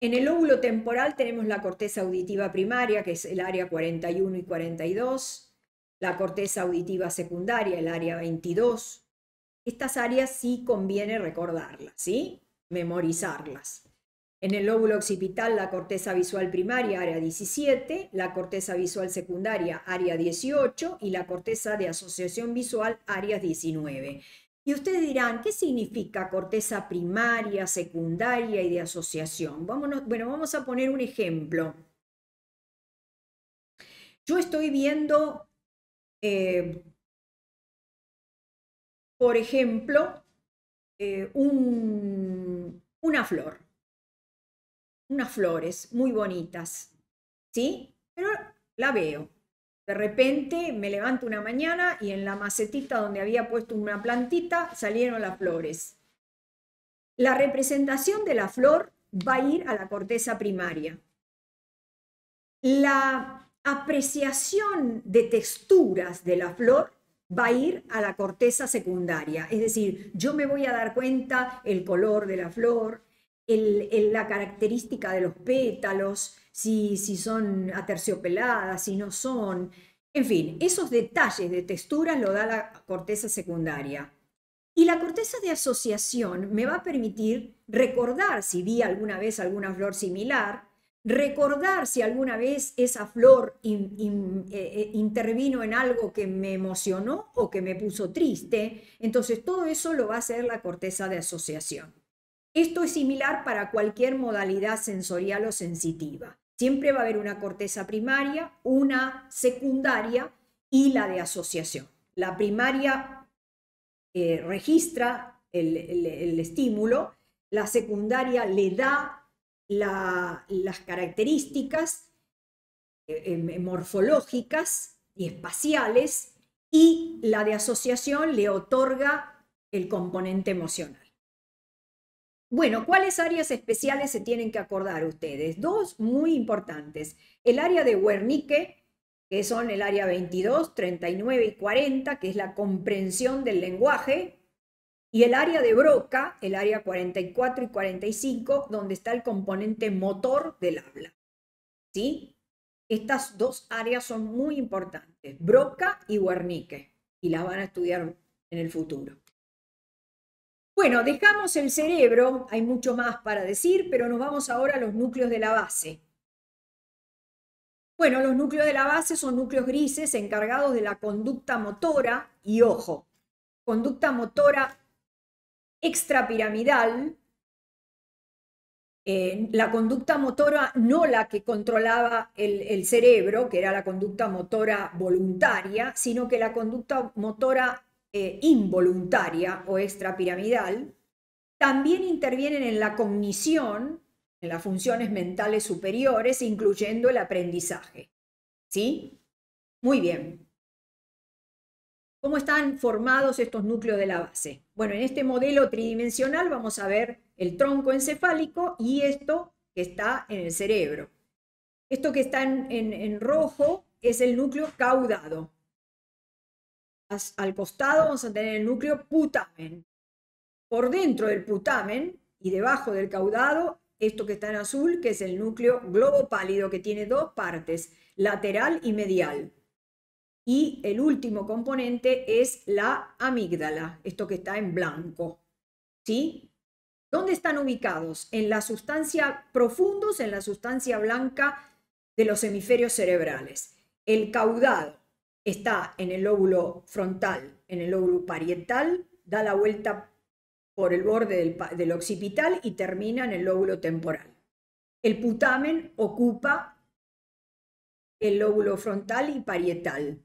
En el lóbulo temporal tenemos la corteza auditiva primaria, que es el área 41 y 42, la corteza auditiva secundaria, el área 22. Estas áreas sí conviene recordarlas, ¿sí? Memorizarlas. En el lóbulo occipital, la corteza visual primaria, área 17, la corteza visual secundaria, área 18 y la corteza de asociación visual, área 19. Y ustedes dirán, ¿qué significa corteza primaria, secundaria y de asociación? bueno, vamos a poner un ejemplo. Yo estoy viendo, eh, por ejemplo, eh, una flor unas flores muy bonitas, ¿sí? Pero la veo. De repente me levanto una mañana y en la macetita donde había puesto una plantita salieron las flores. La representación de la flor va a ir a la corteza primaria. La apreciación de texturas de la flor va a ir a la corteza secundaria. Es decir, yo me voy a dar cuenta el color de la flor, la característica de los pétalos, si, si son aterciopeladas, si no son. En fin, esos detalles de textura lo da la corteza secundaria. Y la corteza de asociación me va a permitir recordar si vi alguna vez alguna flor similar, recordar si alguna vez esa flor eh, eh, intervino en algo que me emocionó o que me puso triste. Entonces todo eso lo va a hacer la corteza de asociación. Esto es similar para cualquier modalidad sensorial o sensitiva. Siempre va a haber una corteza primaria, una secundaria y la de asociación. La primaria eh, registra el, estímulo, la secundaria le da las características eh, em, morfológicas y espaciales y la de asociación le otorga el componente emocional. Bueno, ¿cuáles áreas especiales se tienen que acordar ustedes? Dos muy importantes. El área de Wernicke, que son el área 22, 39 y 40, que es la comprensión del lenguaje, y el área de Broca, el área 44 y 45, donde está el componente motor del habla. ¿Sí? Estas dos áreas son muy importantes, Broca y Wernicke, y las van a estudiar en el futuro. Bueno, dejamos el cerebro, hay mucho más para decir, pero nos vamos ahora a los núcleos de la base. Bueno, los núcleos de la base son núcleos grises encargados de la conducta motora y ojo, conducta motora extrapiramidal, eh, la conducta motora no la que controlaba el, cerebro, que era la conducta motora voluntaria, sino que la conducta motora eh, involuntaria o extrapiramidal, también intervienen en la cognición, en las funciones mentales superiores, incluyendo el aprendizaje. ¿Sí? Muy bien. ¿Cómo están formados estos núcleos de la base? Bueno, en este modelo tridimensional vamos a ver el tronco encefálico y esto que está en el cerebro. Esto que está en, rojo es el núcleo caudado. Al costado vamos a tener el núcleo putamen. Por dentro del putamen y debajo del caudado, esto que está en azul, que es el núcleo globo pálido, que tiene dos partes, lateral y medial. Y el último componente es la amígdala, esto que está en blanco. ¿Sí? ¿Dónde están ubicados? En la sustancia profundos, en la sustancia blanca de los hemisferios cerebrales. El caudado está en el lóbulo frontal, en el lóbulo parietal, da la vuelta por el borde del, occipital y termina en el lóbulo temporal. El putamen ocupa el lóbulo frontal y parietal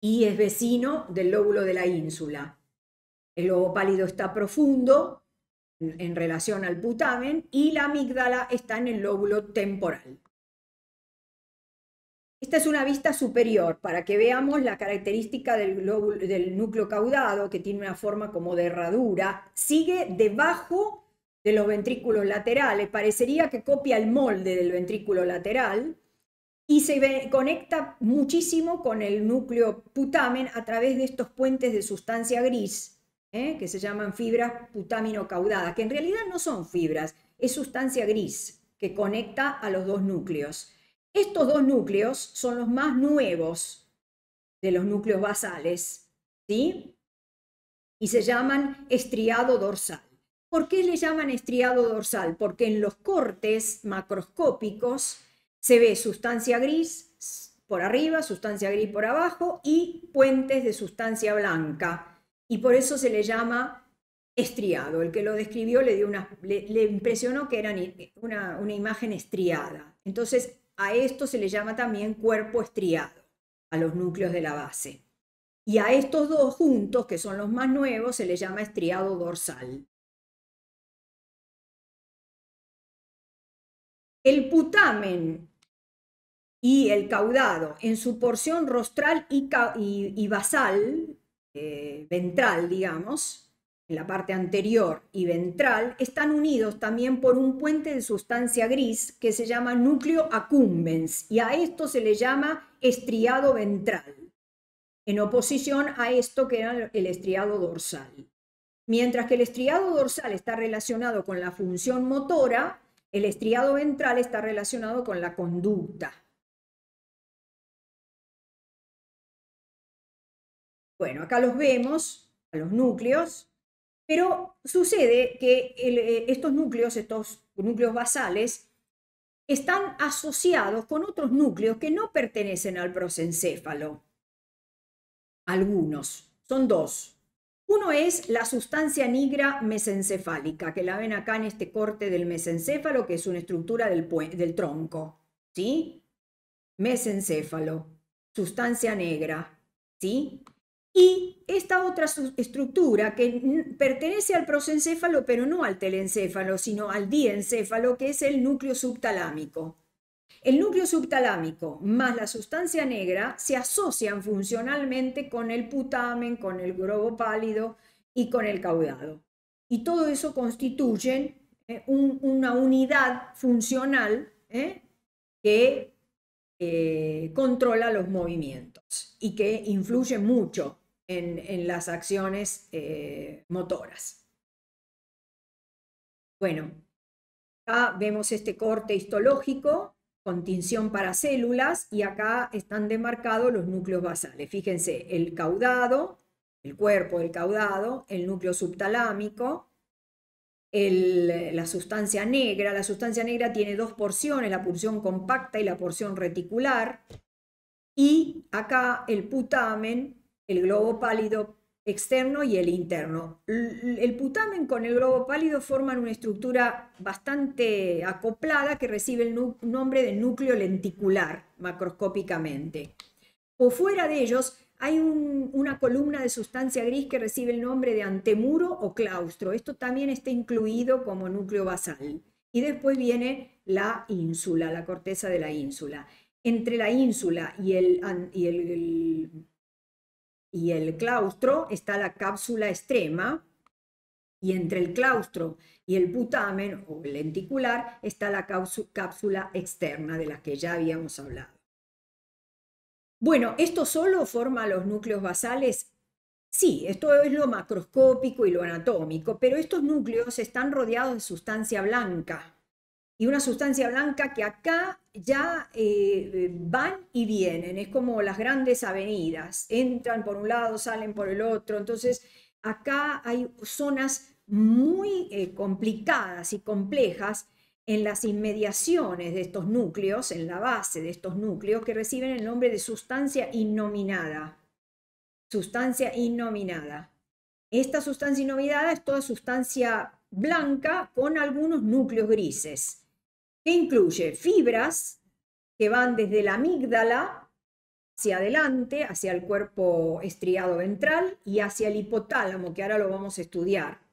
y es vecino del lóbulo de la ínsula. El lobo pálido está profundo en relación al putamen y la amígdala está en el lóbulo temporal. Esta es una vista superior para que veamos la característica del, núcleo caudado, que tiene una forma como de herradura. Sigue debajo de los ventrículos laterales. Parecería que copia el molde del ventrículo lateral y se conecta muchísimo con el núcleo putamen a través de estos puentes de sustancia gris, ¿eh? que se llaman fibras putamino-caudadas, que en realidad no son fibras, es sustancia gris que conecta a los dos núcleos. Estos dos núcleos son los más nuevos de los núcleos basales, ¿sí? Y se llaman estriado dorsal. ¿Por qué le llaman estriado dorsal? Porque en los cortes macroscópicos se ve sustancia gris por arriba, sustancia gris por abajo y puentes de sustancia blanca. Y por eso se le llama estriado. El que lo describió le, impresionó que era una, una imagen estriada. Entonces, a esto se le llama también cuerpo estriado, a los núcleos de la base. Y a estos dos juntos, que son los más nuevos, se le llama estriado dorsal. El putamen y el caudado en su porción rostral y, basal, eh, ventral, digamos, en la parte anterior y ventral, están unidos también por un puente de sustancia gris que se llama núcleo accumbens y a esto se le llama estriado ventral, en oposición a esto que era el estriado dorsal. Mientras que el estriado dorsal está relacionado con la función motora, el estriado ventral está relacionado con la conducta. Bueno, acá los vemos, a los núcleos, pero sucede que eh, estos núcleos, estos núcleos basales, están asociados con otros núcleos que no pertenecen al prosencéfalo. Algunos, son dos. Uno es la sustancia nigra mesencefálica, que la ven acá en este corte del mesencéfalo, que es una estructura del, del tronco. ¿Sí? Mesencéfalo, sustancia negra. ¿Sí? Y esta otra estructura que pertenece al prosencéfalo, pero no al telencéfalo, sino al diencéfalo, que es el núcleo subtalámico. El núcleo subtalámico más la sustancia negra se asocian funcionalmente con el putamen, con el globo pálido y con el caudado. Y todo eso constituye eh, una unidad funcional eh, que eh, controla los movimientos y que influye mucho en, las acciones motoras. Bueno, acá vemos este corte histológico con tinción para células y acá están demarcados los núcleos basales. Fíjense, el caudado el cuerpo del caudado, el núcleo subtalámico, la sustancia negra. La sustancia negra tiene dos porciones, la porción compacta y la porción reticular. Y acá el putamen, el globo pálido externo y el interno. El putamen con el globo pálido forman una estructura bastante acoplada que recibe el nombre de núcleo lenticular macroscópicamente. O fuera de ellos hay una columna de sustancia gris que recibe el nombre de antemuro o claustro. Esto también está incluido como núcleo basal. Y después viene la ínsula, la corteza de la ínsula. Entre la ínsula y el, y el, y el claustro está la cápsula extrema, y entre el claustro y el putamen o lenticular está la cápsula externa de la que ya habíamos hablado. Bueno, ¿esto solo forma los núcleos basales? Sí, esto es lo macroscópico y lo anatómico, pero estos núcleos están rodeados de sustancia blanca. Y una sustancia blanca que acá ya eh, van y vienen, es como las grandes avenidas, entran por un lado, salen por el otro. Entonces, acá hay zonas muy eh, complicadas y complejas en las inmediaciones de estos núcleos, en la base de estos núcleos, que reciben el nombre de sustancia innominada. Sustancia innominada. Esta sustancia innominada es toda sustancia blanca con algunos núcleos grises, que incluye fibras que van desde la amígdala hacia adelante, hacia el cuerpo estriado ventral y hacia el hipotálamo, que ahora lo vamos a estudiar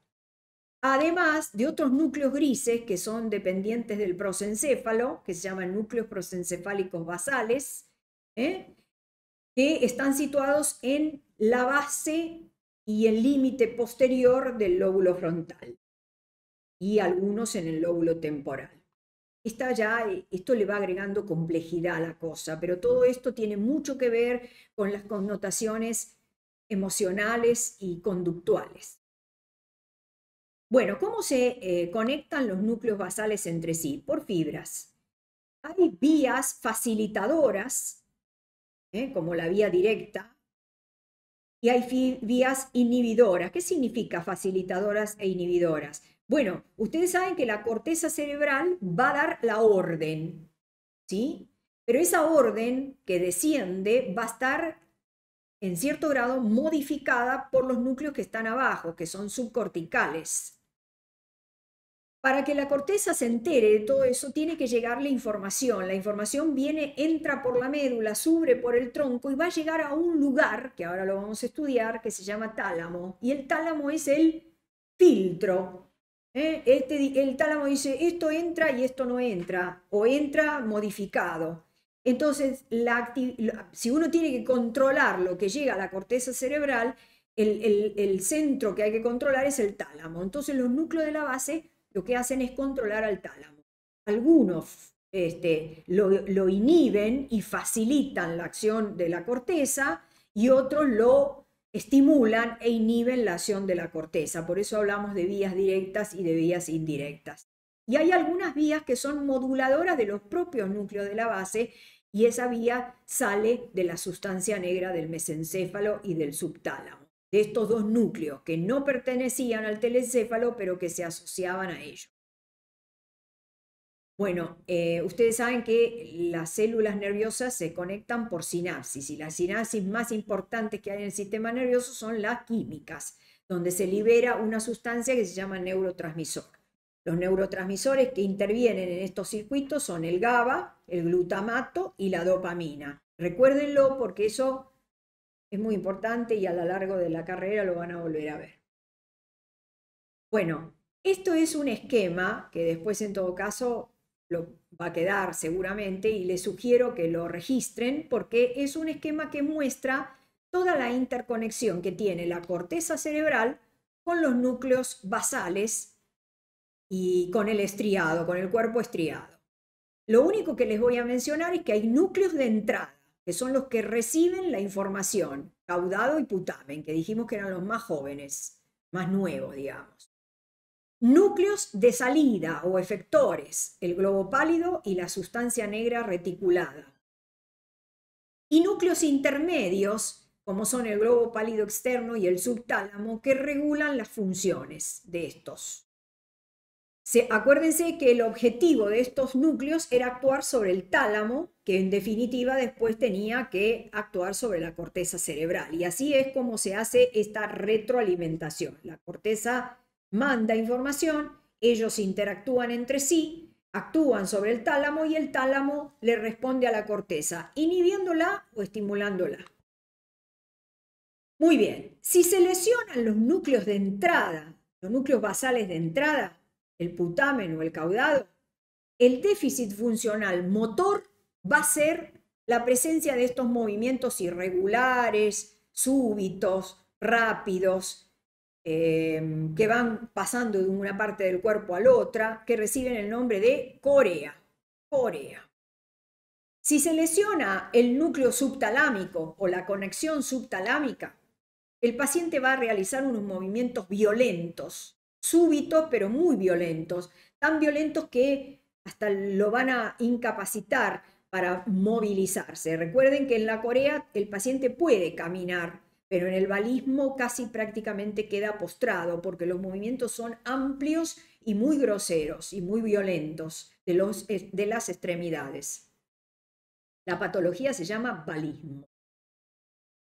además de otros núcleos grises que son dependientes del prosencéfalo, que se llaman núcleos prosencefálicos basales, ¿eh? que están situados en la base y el límite posterior del lóbulo frontal y algunos en el lóbulo temporal. Ya, esto le va agregando complejidad a la cosa, pero todo esto tiene mucho que ver con las connotaciones emocionales y conductuales. Bueno, ¿cómo se eh, conectan los núcleos basales entre sí? Por fibras. Hay vías facilitadoras, ¿eh? como la vía directa, y hay vías inhibidoras. ¿Qué significa facilitadoras e inhibidoras? Bueno, ustedes saben que la corteza cerebral va a dar la orden, ¿sí? Pero esa orden que desciende va a estar en cierto grado modificada por los núcleos que están abajo, que son subcorticales. Para que la corteza se entere de todo eso, tiene que llegarle información. La información viene, entra por la médula, sube por el tronco y va a llegar a un lugar, que ahora lo vamos a estudiar, que se llama tálamo. Y el tálamo es el filtro. ¿Eh? Este, el tálamo dice, esto entra y esto no entra, o entra modificado. Entonces, si uno tiene que controlar lo que llega a la corteza cerebral, el, centro que hay que controlar es el tálamo. Entonces, los núcleos de la base lo que hacen es controlar al tálamo. Algunos este, lo, inhiben y facilitan la acción de la corteza y otros lo estimulan e inhiben la acción de la corteza. Por eso hablamos de vías directas y de vías indirectas. Y hay algunas vías que son moduladoras de los propios núcleos de la base y esa vía sale de la sustancia negra del mesencéfalo y del subtálamo de estos dos núcleos que no pertenecían al telecéfalo, pero que se asociaban a ello. Bueno, eh, ustedes saben que las células nerviosas se conectan por sinapsis y las sinapsis más importantes que hay en el sistema nervioso son las químicas, donde se libera una sustancia que se llama neurotransmisor. Los neurotransmisores que intervienen en estos circuitos son el GABA, el glutamato y la dopamina. Recuérdenlo porque eso es muy importante y a lo largo de la carrera lo van a volver a ver. Bueno, esto es un esquema que después en todo caso lo va a quedar seguramente y les sugiero que lo registren porque es un esquema que muestra toda la interconexión que tiene la corteza cerebral con los núcleos basales y con el estriado, con el cuerpo estriado. Lo único que les voy a mencionar es que hay núcleos de entrada que son los que reciben la información, caudado y putamen, que dijimos que eran los más jóvenes, más nuevos, digamos. Núcleos de salida o efectores, el globo pálido y la sustancia negra reticulada. Y núcleos intermedios, como son el globo pálido externo y el subtálamo, que regulan las funciones de estos. Se, acuérdense que el objetivo de estos núcleos era actuar sobre el tálamo, que en definitiva después tenía que actuar sobre la corteza cerebral. Y así es como se hace esta retroalimentación. La corteza manda información, ellos interactúan entre sí, actúan sobre el tálamo y el tálamo le responde a la corteza, inhibiéndola o estimulándola. Muy bien, si se lesionan los núcleos de entrada, los núcleos basales de entrada, el putamen o el caudado, el déficit funcional motor va a ser la presencia de estos movimientos irregulares, súbitos, rápidos, em, que van pasando de una parte del cuerpo a la otra, que reciben el nombre de corea. Corea. Si se lesiona el núcleo subtalámico o la conexión subtalámica, el paciente va a realizar unos movimientos violentos, súbitos, pero muy violentos, tan violentos que hasta lo van a incapacitar para movilizarse. Recuerden que en la Corea el paciente puede caminar, pero en el balismo casi prácticamente queda postrado porque los movimientos son amplios y muy groseros y muy violentos de, los, de las extremidades. La patología se llama balismo.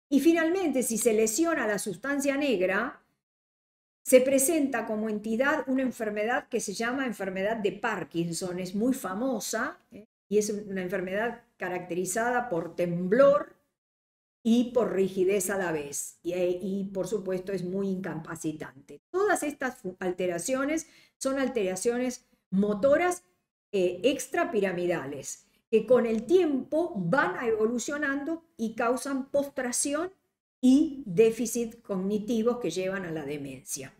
Y finalmente, si se lesiona la sustancia negra, se presenta como entidad una enfermedad que se llama enfermedad de Parkinson. Es muy famosa ¿eh? y es una enfermedad caracterizada por temblor y por rigidez a la vez. Y, por supuesto es muy incapacitante. Todas estas alteraciones son alteraciones motoras eh, extrapiramidales que con el tiempo van evolucionando y causan postración y déficit cognitivos que llevan a la demencia.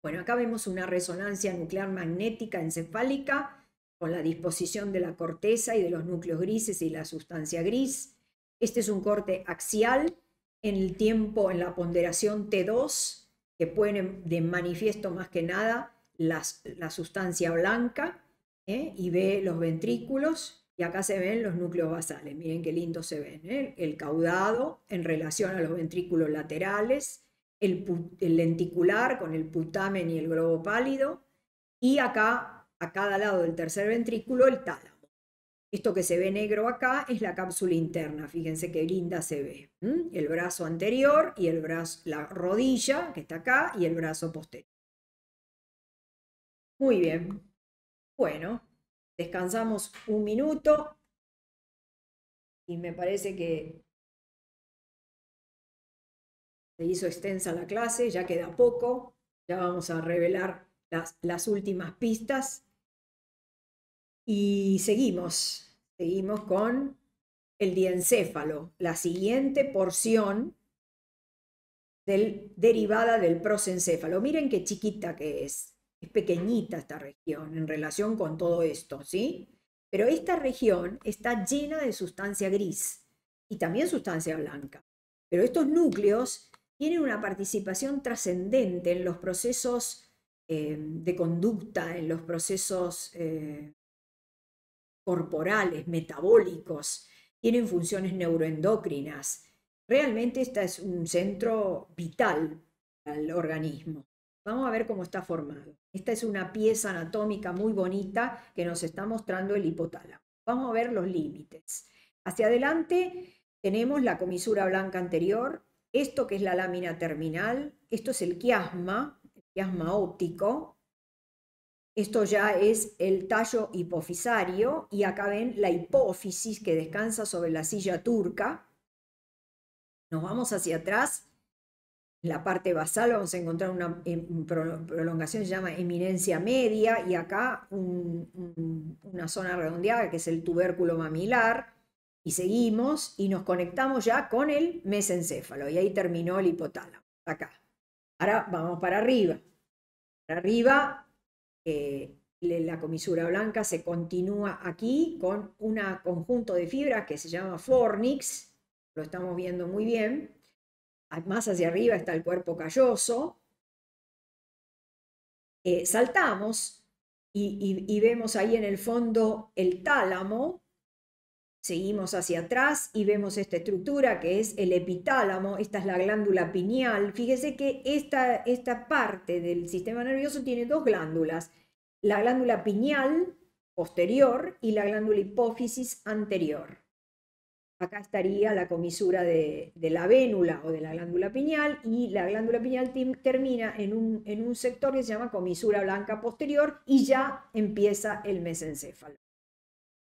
Bueno, acá vemos una resonancia nuclear magnética encefálica con la disposición de la corteza y de los núcleos grises y la sustancia gris. Este es un corte axial en el tiempo, en la ponderación T2, que pone de manifiesto más que nada la sustancia blanca ¿eh? y ve los ventrículos y acá se ven los núcleos basales, miren qué lindo se ven. ¿eh? El caudado en relación a los ventrículos laterales, el, lenticular con el putamen y el globo pálido, y acá, a cada lado del tercer ventrículo, el tálamo. Esto que se ve negro acá es la cápsula interna, fíjense qué linda se ve. El brazo anterior y el brazo, la rodilla que está acá y el brazo posterior. Muy bien. Bueno, Descansamos un minuto y me parece que se hizo extensa la clase, ya queda poco, ya vamos a revelar las, las últimas pistas y seguimos, seguimos con el diencéfalo, la siguiente porción del, derivada del prosencéfalo. Miren qué chiquita que es. Es pequeñita esta región en relación con todo esto, ¿sí? Pero esta región está llena de sustancia gris y también sustancia blanca. Pero estos núcleos tienen una participación trascendente en los procesos eh, de conducta, en los procesos eh, corporales, metabólicos, tienen funciones neuroendocrinas. Realmente este es un centro vital al organismo. Vamos a ver cómo está formado. Esta es una pieza anatómica muy bonita que nos está mostrando el hipotálamo. Vamos a ver los límites. Hacia adelante tenemos la comisura blanca anterior, esto que es la lámina terminal, esto es el quiasma, el quiasma óptico, esto ya es el tallo hipofisario y acá ven la hipófisis que descansa sobre la silla turca. Nos vamos hacia atrás la parte basal vamos a encontrar una em, prolongación que se llama eminencia media y acá una zona redondeada que es el tubérculo mamilar y seguimos y nos conectamos ya con el mesencéfalo y ahí terminó el hipotálamo, acá. Ahora vamos para arriba. Para arriba, eh, la comisura blanca se continúa aquí con un conjunto de fibras que se llama fornix, lo estamos viendo muy bien, más hacia arriba está el cuerpo calloso. Eh, saltamos y, vemos ahí en el fondo el tálamo, seguimos hacia atrás y vemos esta estructura que es el epitálamo, esta es la glándula pineal. Fíjese que esta, esta parte del sistema nervioso tiene dos glándulas, la glándula pineal posterior y la glándula hipófisis anterior. Acá estaría la comisura de, la vénula o de la glándula pineal y la glándula pineal termina en un, en un sector que se llama comisura blanca posterior y ya empieza el mesencéfalo.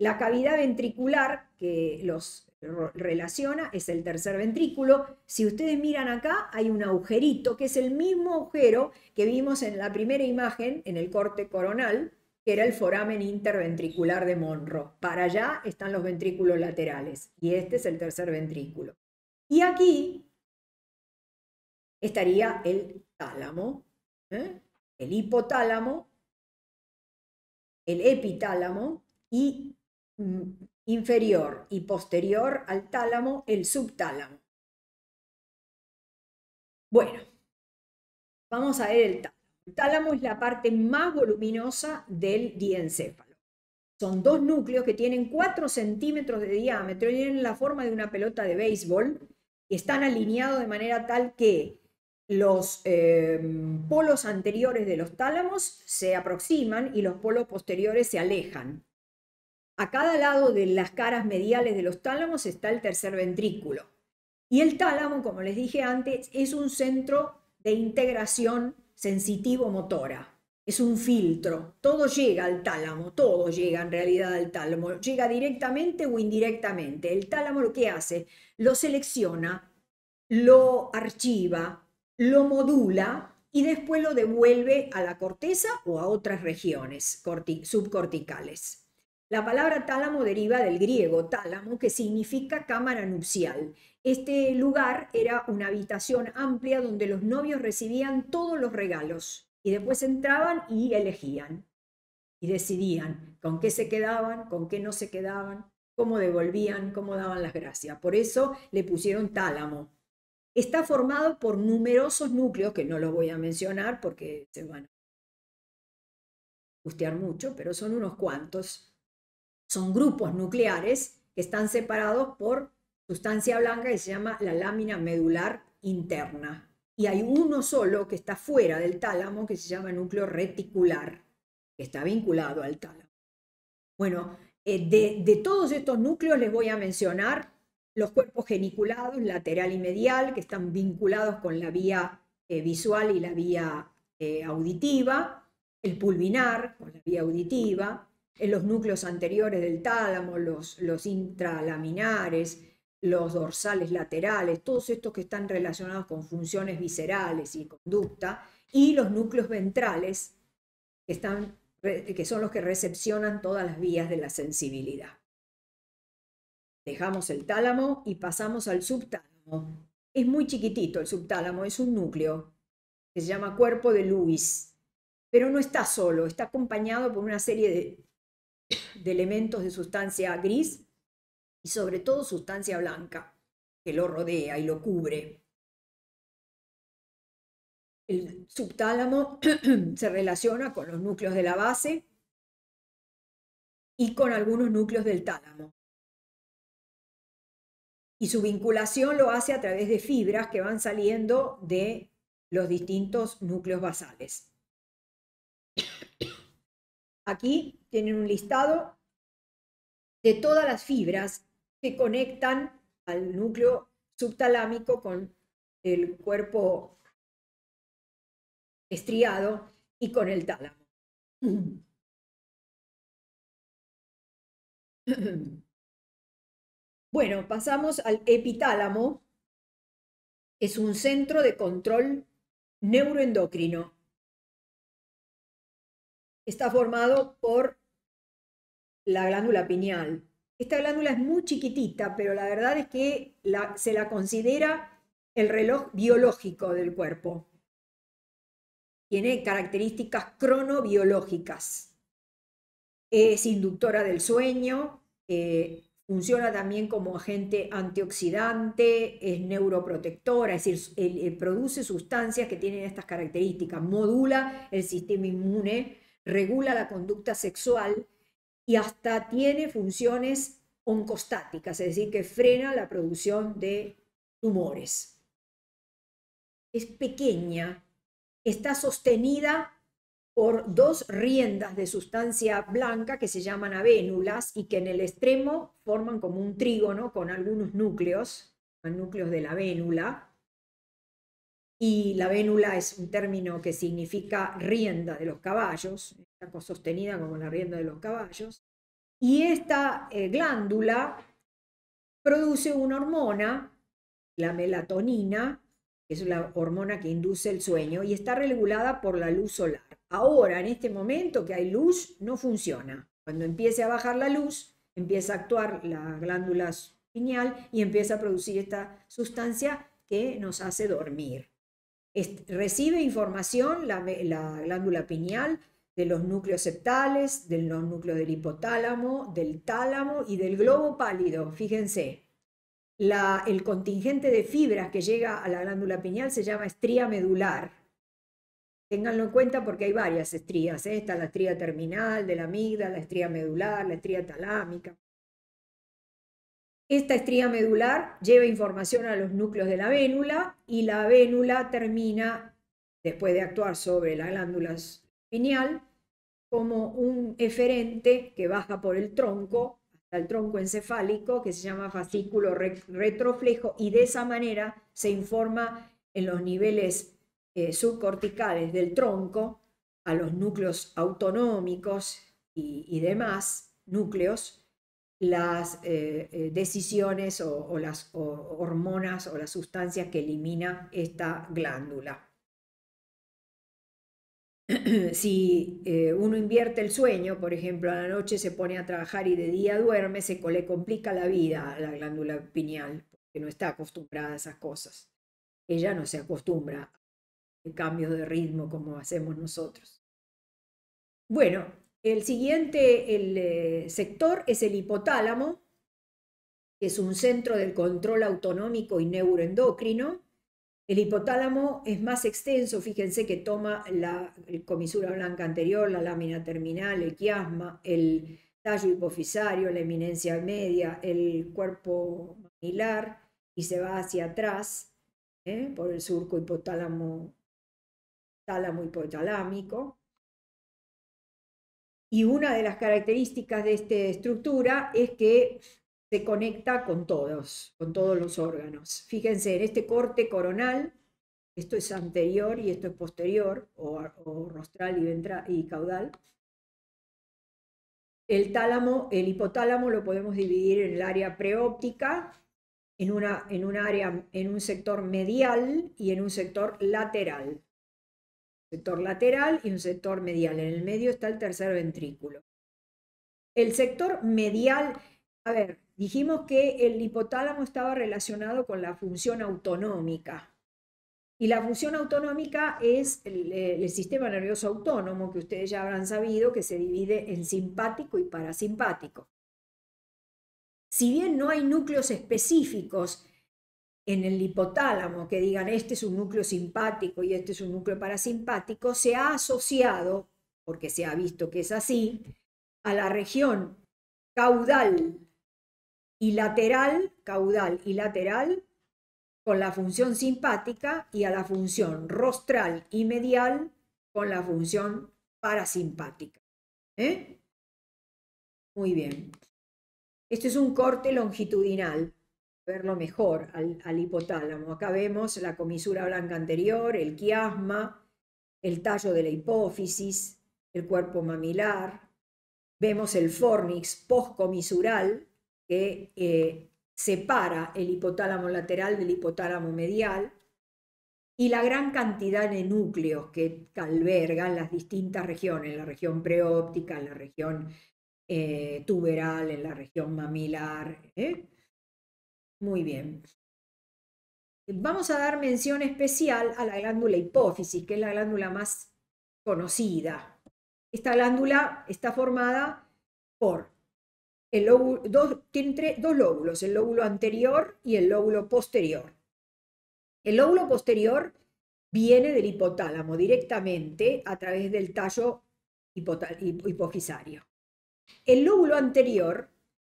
La cavidad ventricular que los relaciona es el tercer ventrículo. Si ustedes miran acá, hay un agujerito que es el mismo agujero que vimos en la primera imagen, en el corte coronal, que era el foramen interventricular de Monroe. Para allá están los ventrículos laterales y este es el tercer ventrículo. Y aquí estaría el tálamo, ¿eh? el hipotálamo, el epitálamo y inferior y posterior al tálamo, el subtálamo. Bueno, vamos a ver el tálamo. El tálamo es la parte más voluminosa del diencéfalo. Son dos núcleos que tienen 4 centímetros de diámetro y tienen la forma de una pelota de béisbol y están alineados de manera tal que los em, polos anteriores de los tálamos se aproximan y los polos posteriores se alejan. A cada lado de las caras mediales de los tálamos está el tercer ventrículo. Y el tálamo, como les dije antes, es un centro de integración sensitivo-motora. Es un filtro. Todo llega al tálamo, todo llega en realidad al tálamo. Llega directamente o indirectamente. El tálamo lo que hace, lo selecciona, lo archiva, lo modula y después lo devuelve a la corteza o a otras regiones subcorticales. La palabra tálamo deriva del griego tálamo, que significa cámara nupcial, este lugar era una habitación amplia donde los novios recibían todos los regalos y después entraban y elegían y decidían con qué se quedaban, con qué no se quedaban, cómo devolvían, cómo daban las gracias. Por eso le pusieron tálamo. Está formado por numerosos núcleos, que no los voy a mencionar porque se van a gustear mucho, pero son unos cuantos. Son grupos nucleares que están separados por sustancia blanca que se llama la lámina medular interna. Y hay uno solo que está fuera del tálamo que se llama núcleo reticular, que está vinculado al tálamo. Bueno, eh, de, todos estos núcleos les voy a mencionar los cuerpos geniculados, lateral y medial, que están vinculados con la vía eh, visual y la vía eh, auditiva, el pulvinar con la vía auditiva, en los núcleos anteriores del tálamo, los, los intralaminares, los dorsales laterales, todos estos que están relacionados con funciones viscerales y conducta, y los núcleos ventrales, que, están, que son los que recepcionan todas las vías de la sensibilidad. Dejamos el tálamo y pasamos al subtálamo. Es muy chiquitito el subtálamo, es un núcleo que se llama cuerpo de Lewis, pero no está solo, está acompañado por una serie de, de elementos de sustancia gris y sobre todo sustancia blanca que lo rodea y lo cubre. El subtálamo se relaciona con los núcleos de la base y con algunos núcleos del tálamo. Y su vinculación lo hace a través de fibras que van saliendo de los distintos núcleos basales. Aquí tienen un listado de todas las fibras que conectan al núcleo subtalámico con el cuerpo estriado y con el tálamo. Bueno, pasamos al epitálamo. Es un centro de control neuroendocrino. Está formado por la glándula pineal, esta glándula es muy chiquitita, pero la verdad es que se la considera el reloj biológico del cuerpo. Tiene características cronobiológicas. Es inductora del sueño, eh, funciona también como agente antioxidante, es neuroprotectora, es decir, produce sustancias que tienen estas características, modula el sistema inmune, regula la conducta sexual y hasta tiene funciones oncostáticas, es decir, que frena la producción de tumores. Es pequeña, está sostenida por dos riendas de sustancia blanca que se llaman avénulas y que en el extremo forman como un trígono con algunos núcleos, núcleos de la vénula. Y la vénula es un término que significa rienda de los caballos, está sostenida como la rienda de los caballos. Y esta eh, glándula produce una hormona, la melatonina, que es la hormona que induce el sueño, y está regulada por la luz solar. Ahora, en este momento que hay luz, no funciona. Cuando empiece a bajar la luz, empieza a actuar la glándula pineal y empieza a producir esta sustancia que nos hace dormir. Recibe información la, glándula pineal de los núcleos septales, de los núcleos del hipotálamo, del tálamo y del globo pálido. Fíjense, el contingente de fibras que llega a la glándula pineal se llama estría medular Ténganlo en cuenta porque hay varias estrías. ¿eh? Está la estría terminal de la amígdala, la estría medular, la estría talámica. Esta estría medular lleva información a los núcleos de la vénula y la vénula termina, después de actuar sobre la glándula pineal, como un eferente que baja por el tronco hasta el tronco encefálico que se llama fascículo retroflejo y de esa manera se informa en los niveles eh, subcorticales del tronco a los núcleos autonómicos y, demás núcleos las eh, eh, decisiones o, las hormonas o las sustancias que elimina esta glándula. si uno invierte el sueño, por ejemplo, a la noche se pone a trabajar y de día duerme, se le complica la vida a la glándula pineal, porque no está acostumbrada a esas cosas. Ella no se acostumbra cambios de ritmo como hacemos nosotros. Bueno, el siguiente el, eh, sector es el hipotálamo, que es un centro del control autonómico y neuroendocrino. El hipotálamo es más extenso, fíjense que toma la comisura blanca anterior, la lámina terminal, el quiasma, el tallo hipofisario, la eminencia media, el cuerpo mamilar y se va hacia atrás ¿eh? por el surco hipotálamo tálamo hipotalámico. Y una de las características de esta estructura es que se conecta con todos, con todos los órganos. Fíjense, en este corte coronal, esto es anterior y esto es posterior, o, rostral y, caudal. El tálamo, el hipotálamo lo podemos dividir en el área preóptica, en, una, en un área, en un sector medial y en un sector lateral sector lateral y un sector medial. En el medio está el tercer ventrículo. El sector medial, a ver, dijimos que el hipotálamo estaba relacionado con la función autonómica. Y la función autonómica es el, el, sistema nervioso autónomo, que ustedes ya habrán sabido que se divide en simpático y parasimpático. Si bien no hay núcleos específicos en el hipotálamo que digan este es un núcleo simpático y este es un núcleo parasimpático, se ha asociado, porque se ha visto que es así, a la región caudal y lateral, caudal y lateral, con la función simpática y a la función rostral y medial con la función parasimpática. ¿Eh? Muy bien. Este es un corte longitudinal verlo mejor al, hipotálamo. Acá vemos la comisura blanca anterior, el quiasma, el tallo de la hipófisis, el cuerpo mamilar. Vemos el fornix postcomisural que eh, separa el hipotálamo lateral del hipotálamo medial y la gran cantidad de núcleos que albergan las distintas regiones, la región preóptica, la región eh, tuberal, en la región mamilar. ¿eh? Muy bien. Vamos a dar mención especial a la glándula hipófisis, que es la glándula más conocida. Esta glándula está formada por el lóbulo, dos, tiene dos lóbulos, el lóbulo anterior y el lóbulo posterior. El lóbulo posterior viene del hipotálamo directamente a través del tallo hipofisario. El lóbulo anterior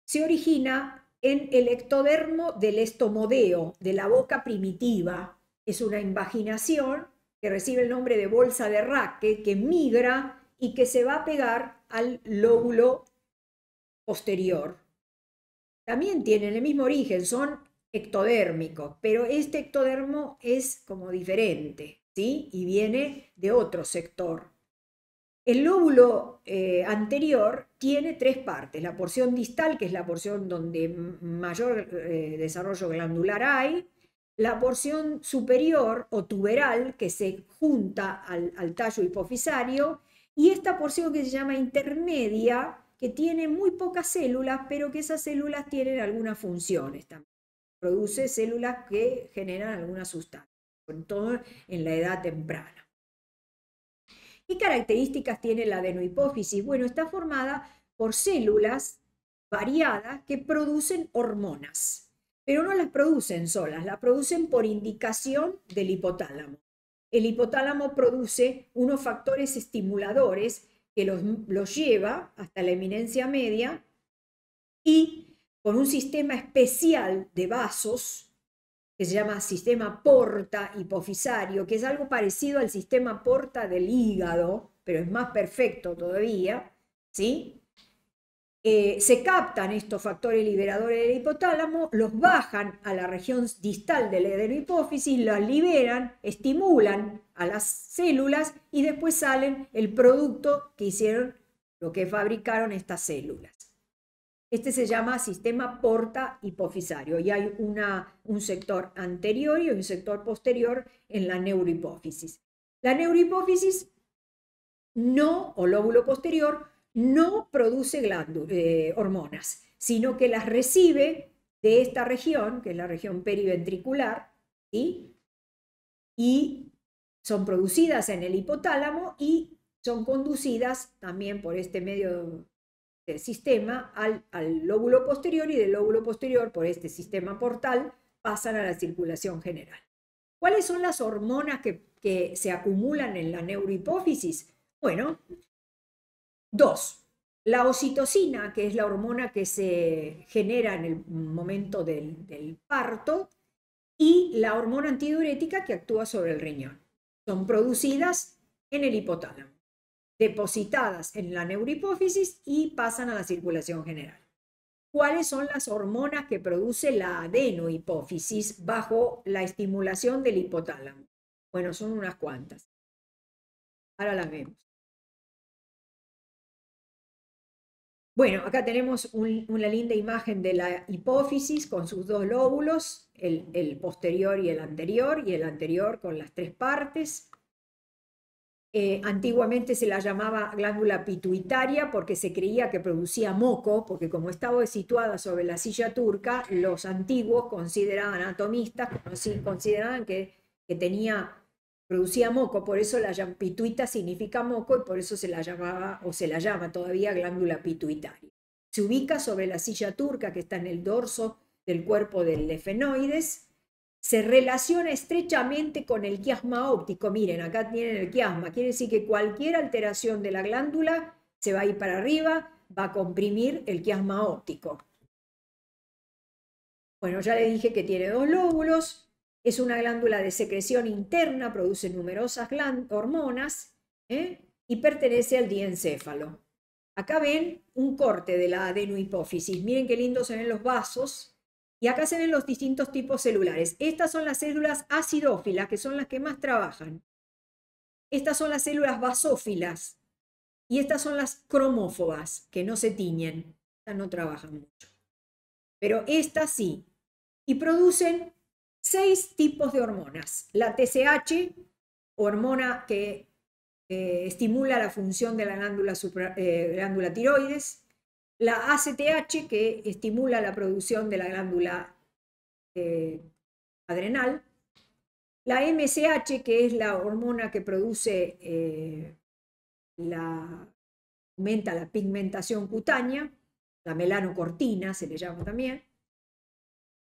se origina en el ectodermo del estomodeo, de la boca primitiva. Es una invaginación que recibe el nombre de bolsa de raque, que migra y que se va a pegar al lóbulo posterior. También tienen el mismo origen, son ectodérmicos, pero este ectodermo es como diferente, ¿sí? Y viene de otro sector. El lóbulo eh, anterior tiene tres partes, la porción distal, que es la porción donde mayor eh, desarrollo glandular hay, la porción superior o tuberal, que se junta al, al tallo hipofisario, y esta porción que se llama intermedia, que tiene muy pocas células, pero que esas células tienen algunas funciones también. Produce células que generan alguna sustancia, sobre todo en la edad temprana. ¿Qué características tiene la adenohipófisis? Bueno, está formada por células variadas que producen hormonas, pero no las producen solas, las producen por indicación del hipotálamo. El hipotálamo produce unos factores estimuladores que los, los lleva hasta la eminencia media y con un sistema especial de vasos que se llama sistema porta hipofisario, que es algo parecido al sistema porta del hígado, pero es más perfecto todavía, ¿sí? Eh, se captan estos factores liberadores del hipotálamo, los bajan a la región distal de la adenohipófisis, los liberan, estimulan a las células y después salen el producto que hicieron, lo que fabricaron estas células. Este se llama sistema porta hipofisario y hay un sector anterior y un sector posterior en la neurohipófisis. La neurohipófisis no, o lóbulo posterior, no produce eh, hormonas, sino que las recibe de esta región, que es la región periventricular, y son producidas en el hipotálamo y son conducidas también por este medio sistema al, lóbulo posterior y del lóbulo posterior por este sistema portal pasan a la circulación general. ¿Cuáles son las hormonas que, que se acumulan en la neurohipófisis? Bueno, dos. La oxitocina, que es la hormona que se genera en el momento del, del parto, y la hormona antidiurética que actúa sobre el riñón. Son producidas en el hipotálamo depositadas en la neurohipófisis y pasan a la circulación general. ¿Cuáles son las hormonas que produce la adenohipófisis bajo la estimulación del hipotálamo? Bueno, son unas cuantas. Ahora las vemos. Bueno, acá tenemos una linda imagen de la hipófisis con sus dos lóbulos, el posterior y el anterior, y el anterior con las tres partes. Eh, antiguamente se la llamaba glándula pituitaria porque se creía que producía moco, porque como estaba situada sobre la silla turca, los antiguos consideraban, anatomistas, consideraban que, tenía, producía moco, por eso la pituita significa moco y por eso se la llamaba o se la llama todavía glándula pituitaria. Se ubica sobre la silla turca que está en el dorso del cuerpo del lefenoides se relaciona estrechamente con el quiasma óptico. Miren, acá tienen el quiasma. Quiere decir que cualquier alteración de la glándula se va a ir para arriba, va a comprimir el quiasma óptico. Bueno, ya le dije que tiene dos lóbulos. Es una glándula de secreción interna, produce numerosas hormonas ¿eh? y pertenece al diencéfalo. Acá ven un corte de la adenohipófisis. Miren qué lindo se ven los vasos y acá se ven los distintos tipos celulares. Estas son las células acidófilas, que son las que más trabajan. Estas son las células basófilas. Y estas son las cromófobas, que no se tiñen. Estas no trabajan mucho. Pero estas sí. Y producen seis tipos de hormonas. La TSH, hormona que eh, estimula la función de la glándula, eh, glándula tiroides la ACTH, que estimula la producción de la glándula eh, adrenal, la MSH, que es la hormona que produce eh, la, aumenta la pigmentación cutánea, la melanocortina se le llama también,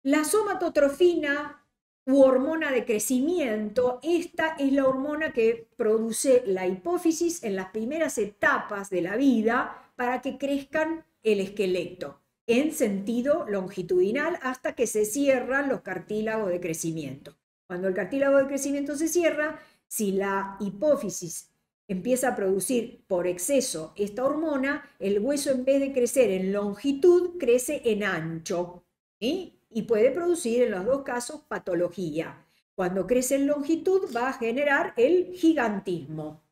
la somatotrofina u hormona de crecimiento, esta es la hormona que produce la hipófisis en las primeras etapas de la vida para que crezcan el esqueleto. en sentido longitudinal hasta que se cierran los cartílagos de crecimiento. Cuando el cartílago de crecimiento se cierra, si la hipófisis empieza a producir por exceso esta hormona, el hueso en vez de crecer en longitud, crece en ancho y puede producir en los dos casos patología. Cuando crece en longitud va a generar el gigantismo.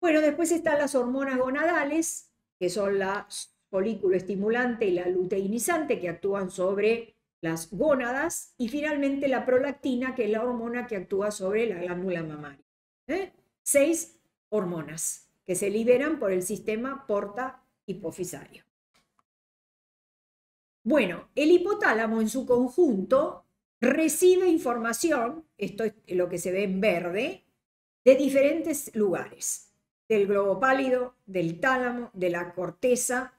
Bueno, después están las hormonas gonadales, que son la folículo estimulante y la luteinizante, que actúan sobre las gónadas, y finalmente la prolactina, que es la hormona que actúa sobre la glándula mamaria. ¿eh? Seis hormonas que se liberan por el sistema porta hipofisario. Bueno, el hipotálamo en su conjunto recibe información, esto es lo que se ve en verde, de diferentes lugares, del globo pálido, del tálamo, de la corteza,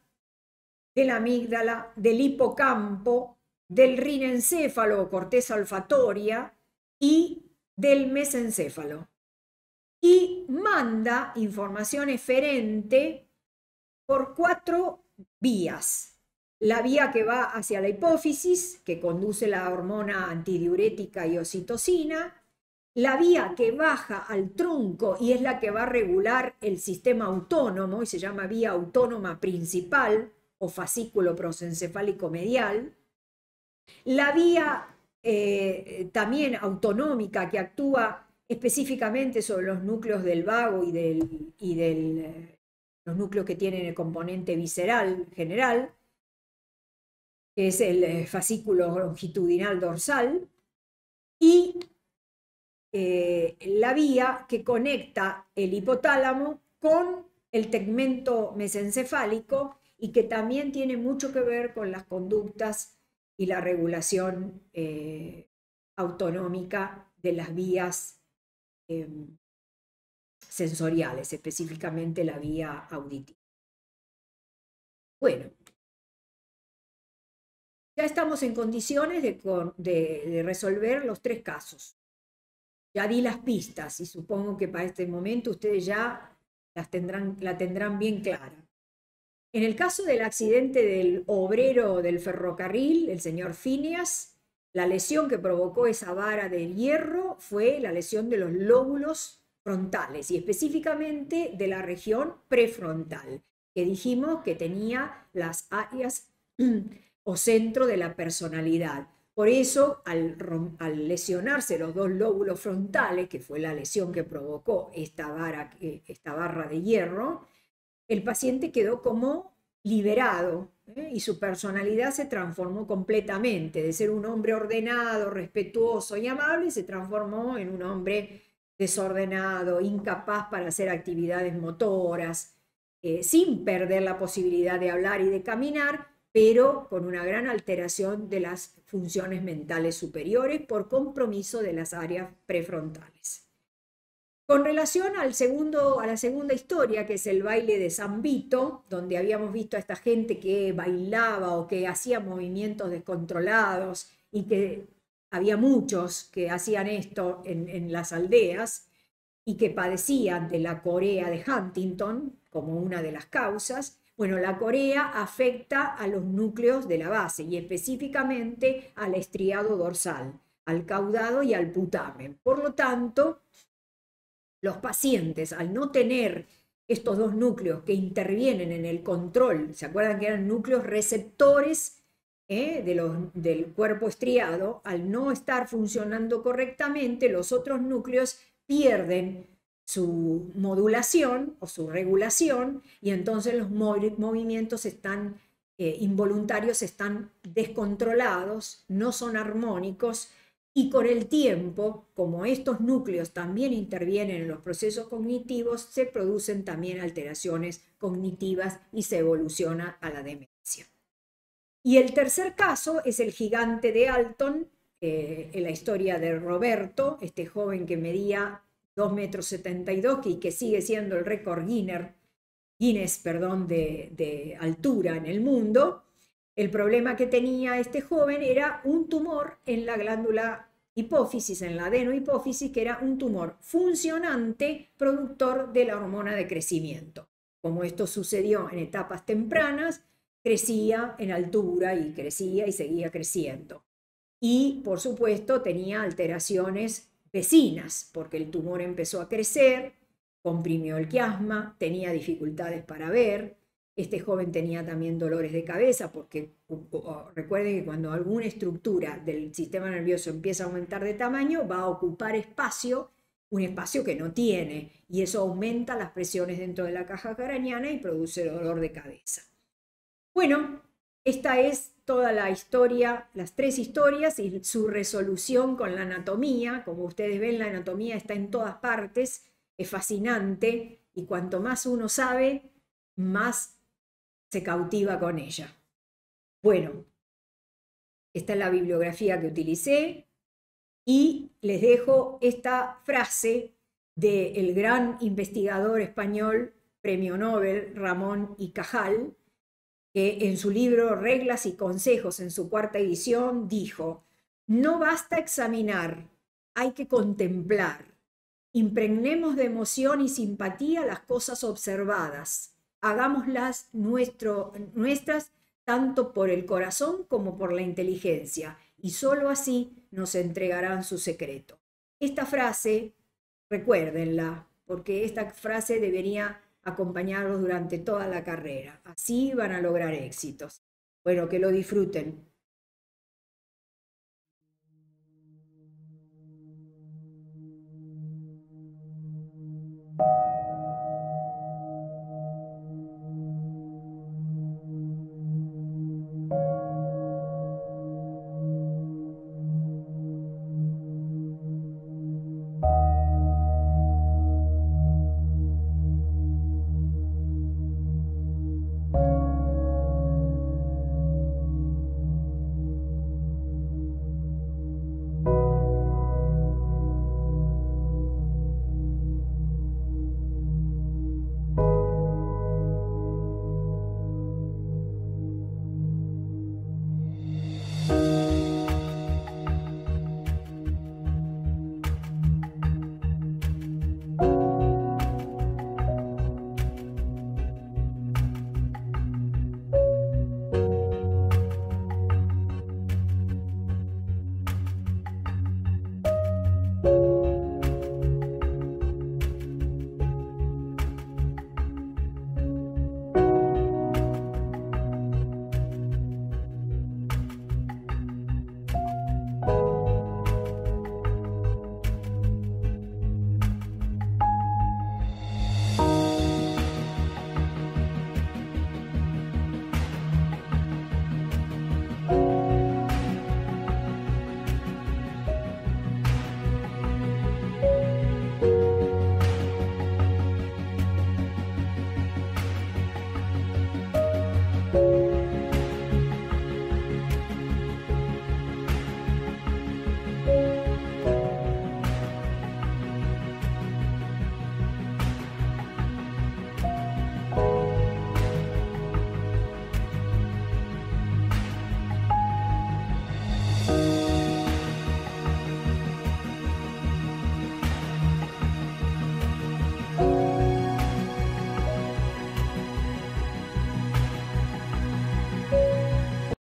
de la amígdala, del hipocampo, del rinencéfalo o corteza olfatoria y del mesencéfalo y manda información eferente por cuatro vías. La vía que va hacia la hipófisis, que conduce la hormona antidiurética y oxitocina, la vía que baja al tronco y es la que va a regular el sistema autónomo y se llama vía autónoma principal o fascículo prosencefálico medial, la vía eh, también autonómica que actúa específicamente sobre los núcleos del vago y, del, y del, eh, los núcleos que tienen el componente visceral general, que es el eh, fascículo longitudinal dorsal, y eh, la vía que conecta el hipotálamo con el tegmento mesencefálico y que también tiene mucho que ver con las conductas y la regulación autonómica de las vías Em, sensoriales, específicamente la vía auditiva. Bueno, ya estamos en condiciones de, resolver los tres casos. Ya di las pistas y supongo que para este momento ustedes ya las tendrán, la tendrán bien clara. En el caso del accidente del obrero del ferrocarril, el señor Phineas, la lesión que provocó esa vara de hierro fue la lesión de los lóbulos frontales y específicamente de la región prefrontal, que dijimos que tenía las áreas o centro de la personalidad. Por eso, al, lesionarse los dos lóbulos frontales, que fue la lesión que provocó esta, vara, esta barra de hierro, el paciente quedó como liberado ¿eh? y su personalidad se transformó completamente. De ser un hombre ordenado, respetuoso y amable, se transformó en un hombre desordenado, incapaz para hacer actividades motoras, eh, sin perder la posibilidad de hablar y de caminar, pero con una gran alteración de las funciones mentales superiores por compromiso de las áreas prefrontales. Con relación al segundo, a la segunda historia, que es el baile de San Vito, donde habíamos visto a esta gente que bailaba o que hacía movimientos descontrolados y que había muchos que hacían esto en, en las aldeas y que padecían de la Corea de Huntington como una de las causas, bueno, la Corea afecta a los núcleos de la base y específicamente al estriado dorsal, al caudado y al putamen. Por lo tanto, los pacientes, al no tener estos dos núcleos que intervienen en el control, ¿se acuerdan que eran núcleos receptores eh, de los, del cuerpo estriado? Al no estar funcionando correctamente, los otros núcleos pierden su modulación o su regulación y entonces los movimientos están eh, involuntarios están descontrolados, no son armónicos y con el tiempo, como estos núcleos también intervienen en los procesos cognitivos, se producen también alteraciones cognitivas y se evoluciona a la demencia. Y el tercer caso es el gigante de Alton, eh, en la historia de Roberto, este joven que medía 2,72 metros y que sigue siendo el récord Guinness, Guinness perdón, de, de altura en el mundo, el problema que tenía este joven era un tumor en la glándula hipófisis, en la adenohipófisis, que era un tumor funcionante productor de la hormona de crecimiento. Como esto sucedió en etapas tempranas, crecía en altura y crecía y seguía creciendo. Y, por supuesto, tenía alteraciones vecinas, porque el tumor empezó a crecer, comprimió el quiasma, tenía dificultades para ver. Este joven tenía también dolores de cabeza, porque recuerden que cuando alguna estructura del sistema nervioso empieza a aumentar de tamaño, va a ocupar espacio, un espacio que no tiene, y eso aumenta las presiones dentro de la caja craneana y produce dolor de cabeza. Bueno, esta es toda la historia, las tres historias y su resolución con la anatomía. Como ustedes ven, la anatomía está en todas partes, es fascinante y cuanto más uno sabe, más se cautiva con ella. Bueno, esta es la bibliografía que utilicé y les dejo esta frase del gran investigador español, premio Nobel, Ramón y Cajal, que en su libro Reglas y Consejos, en su cuarta edición, dijo, no basta examinar, hay que contemplar. Impregnemos de emoción y simpatía las cosas observadas. Hagámoslas nuestras tanto por el corazón como por la inteligencia, y sólo así nos entregarán su secreto. Esta frase, recuérdenla, porque esta frase debería acompañarlos durante toda la carrera. Así van a lograr éxitos. Bueno, que lo disfruten.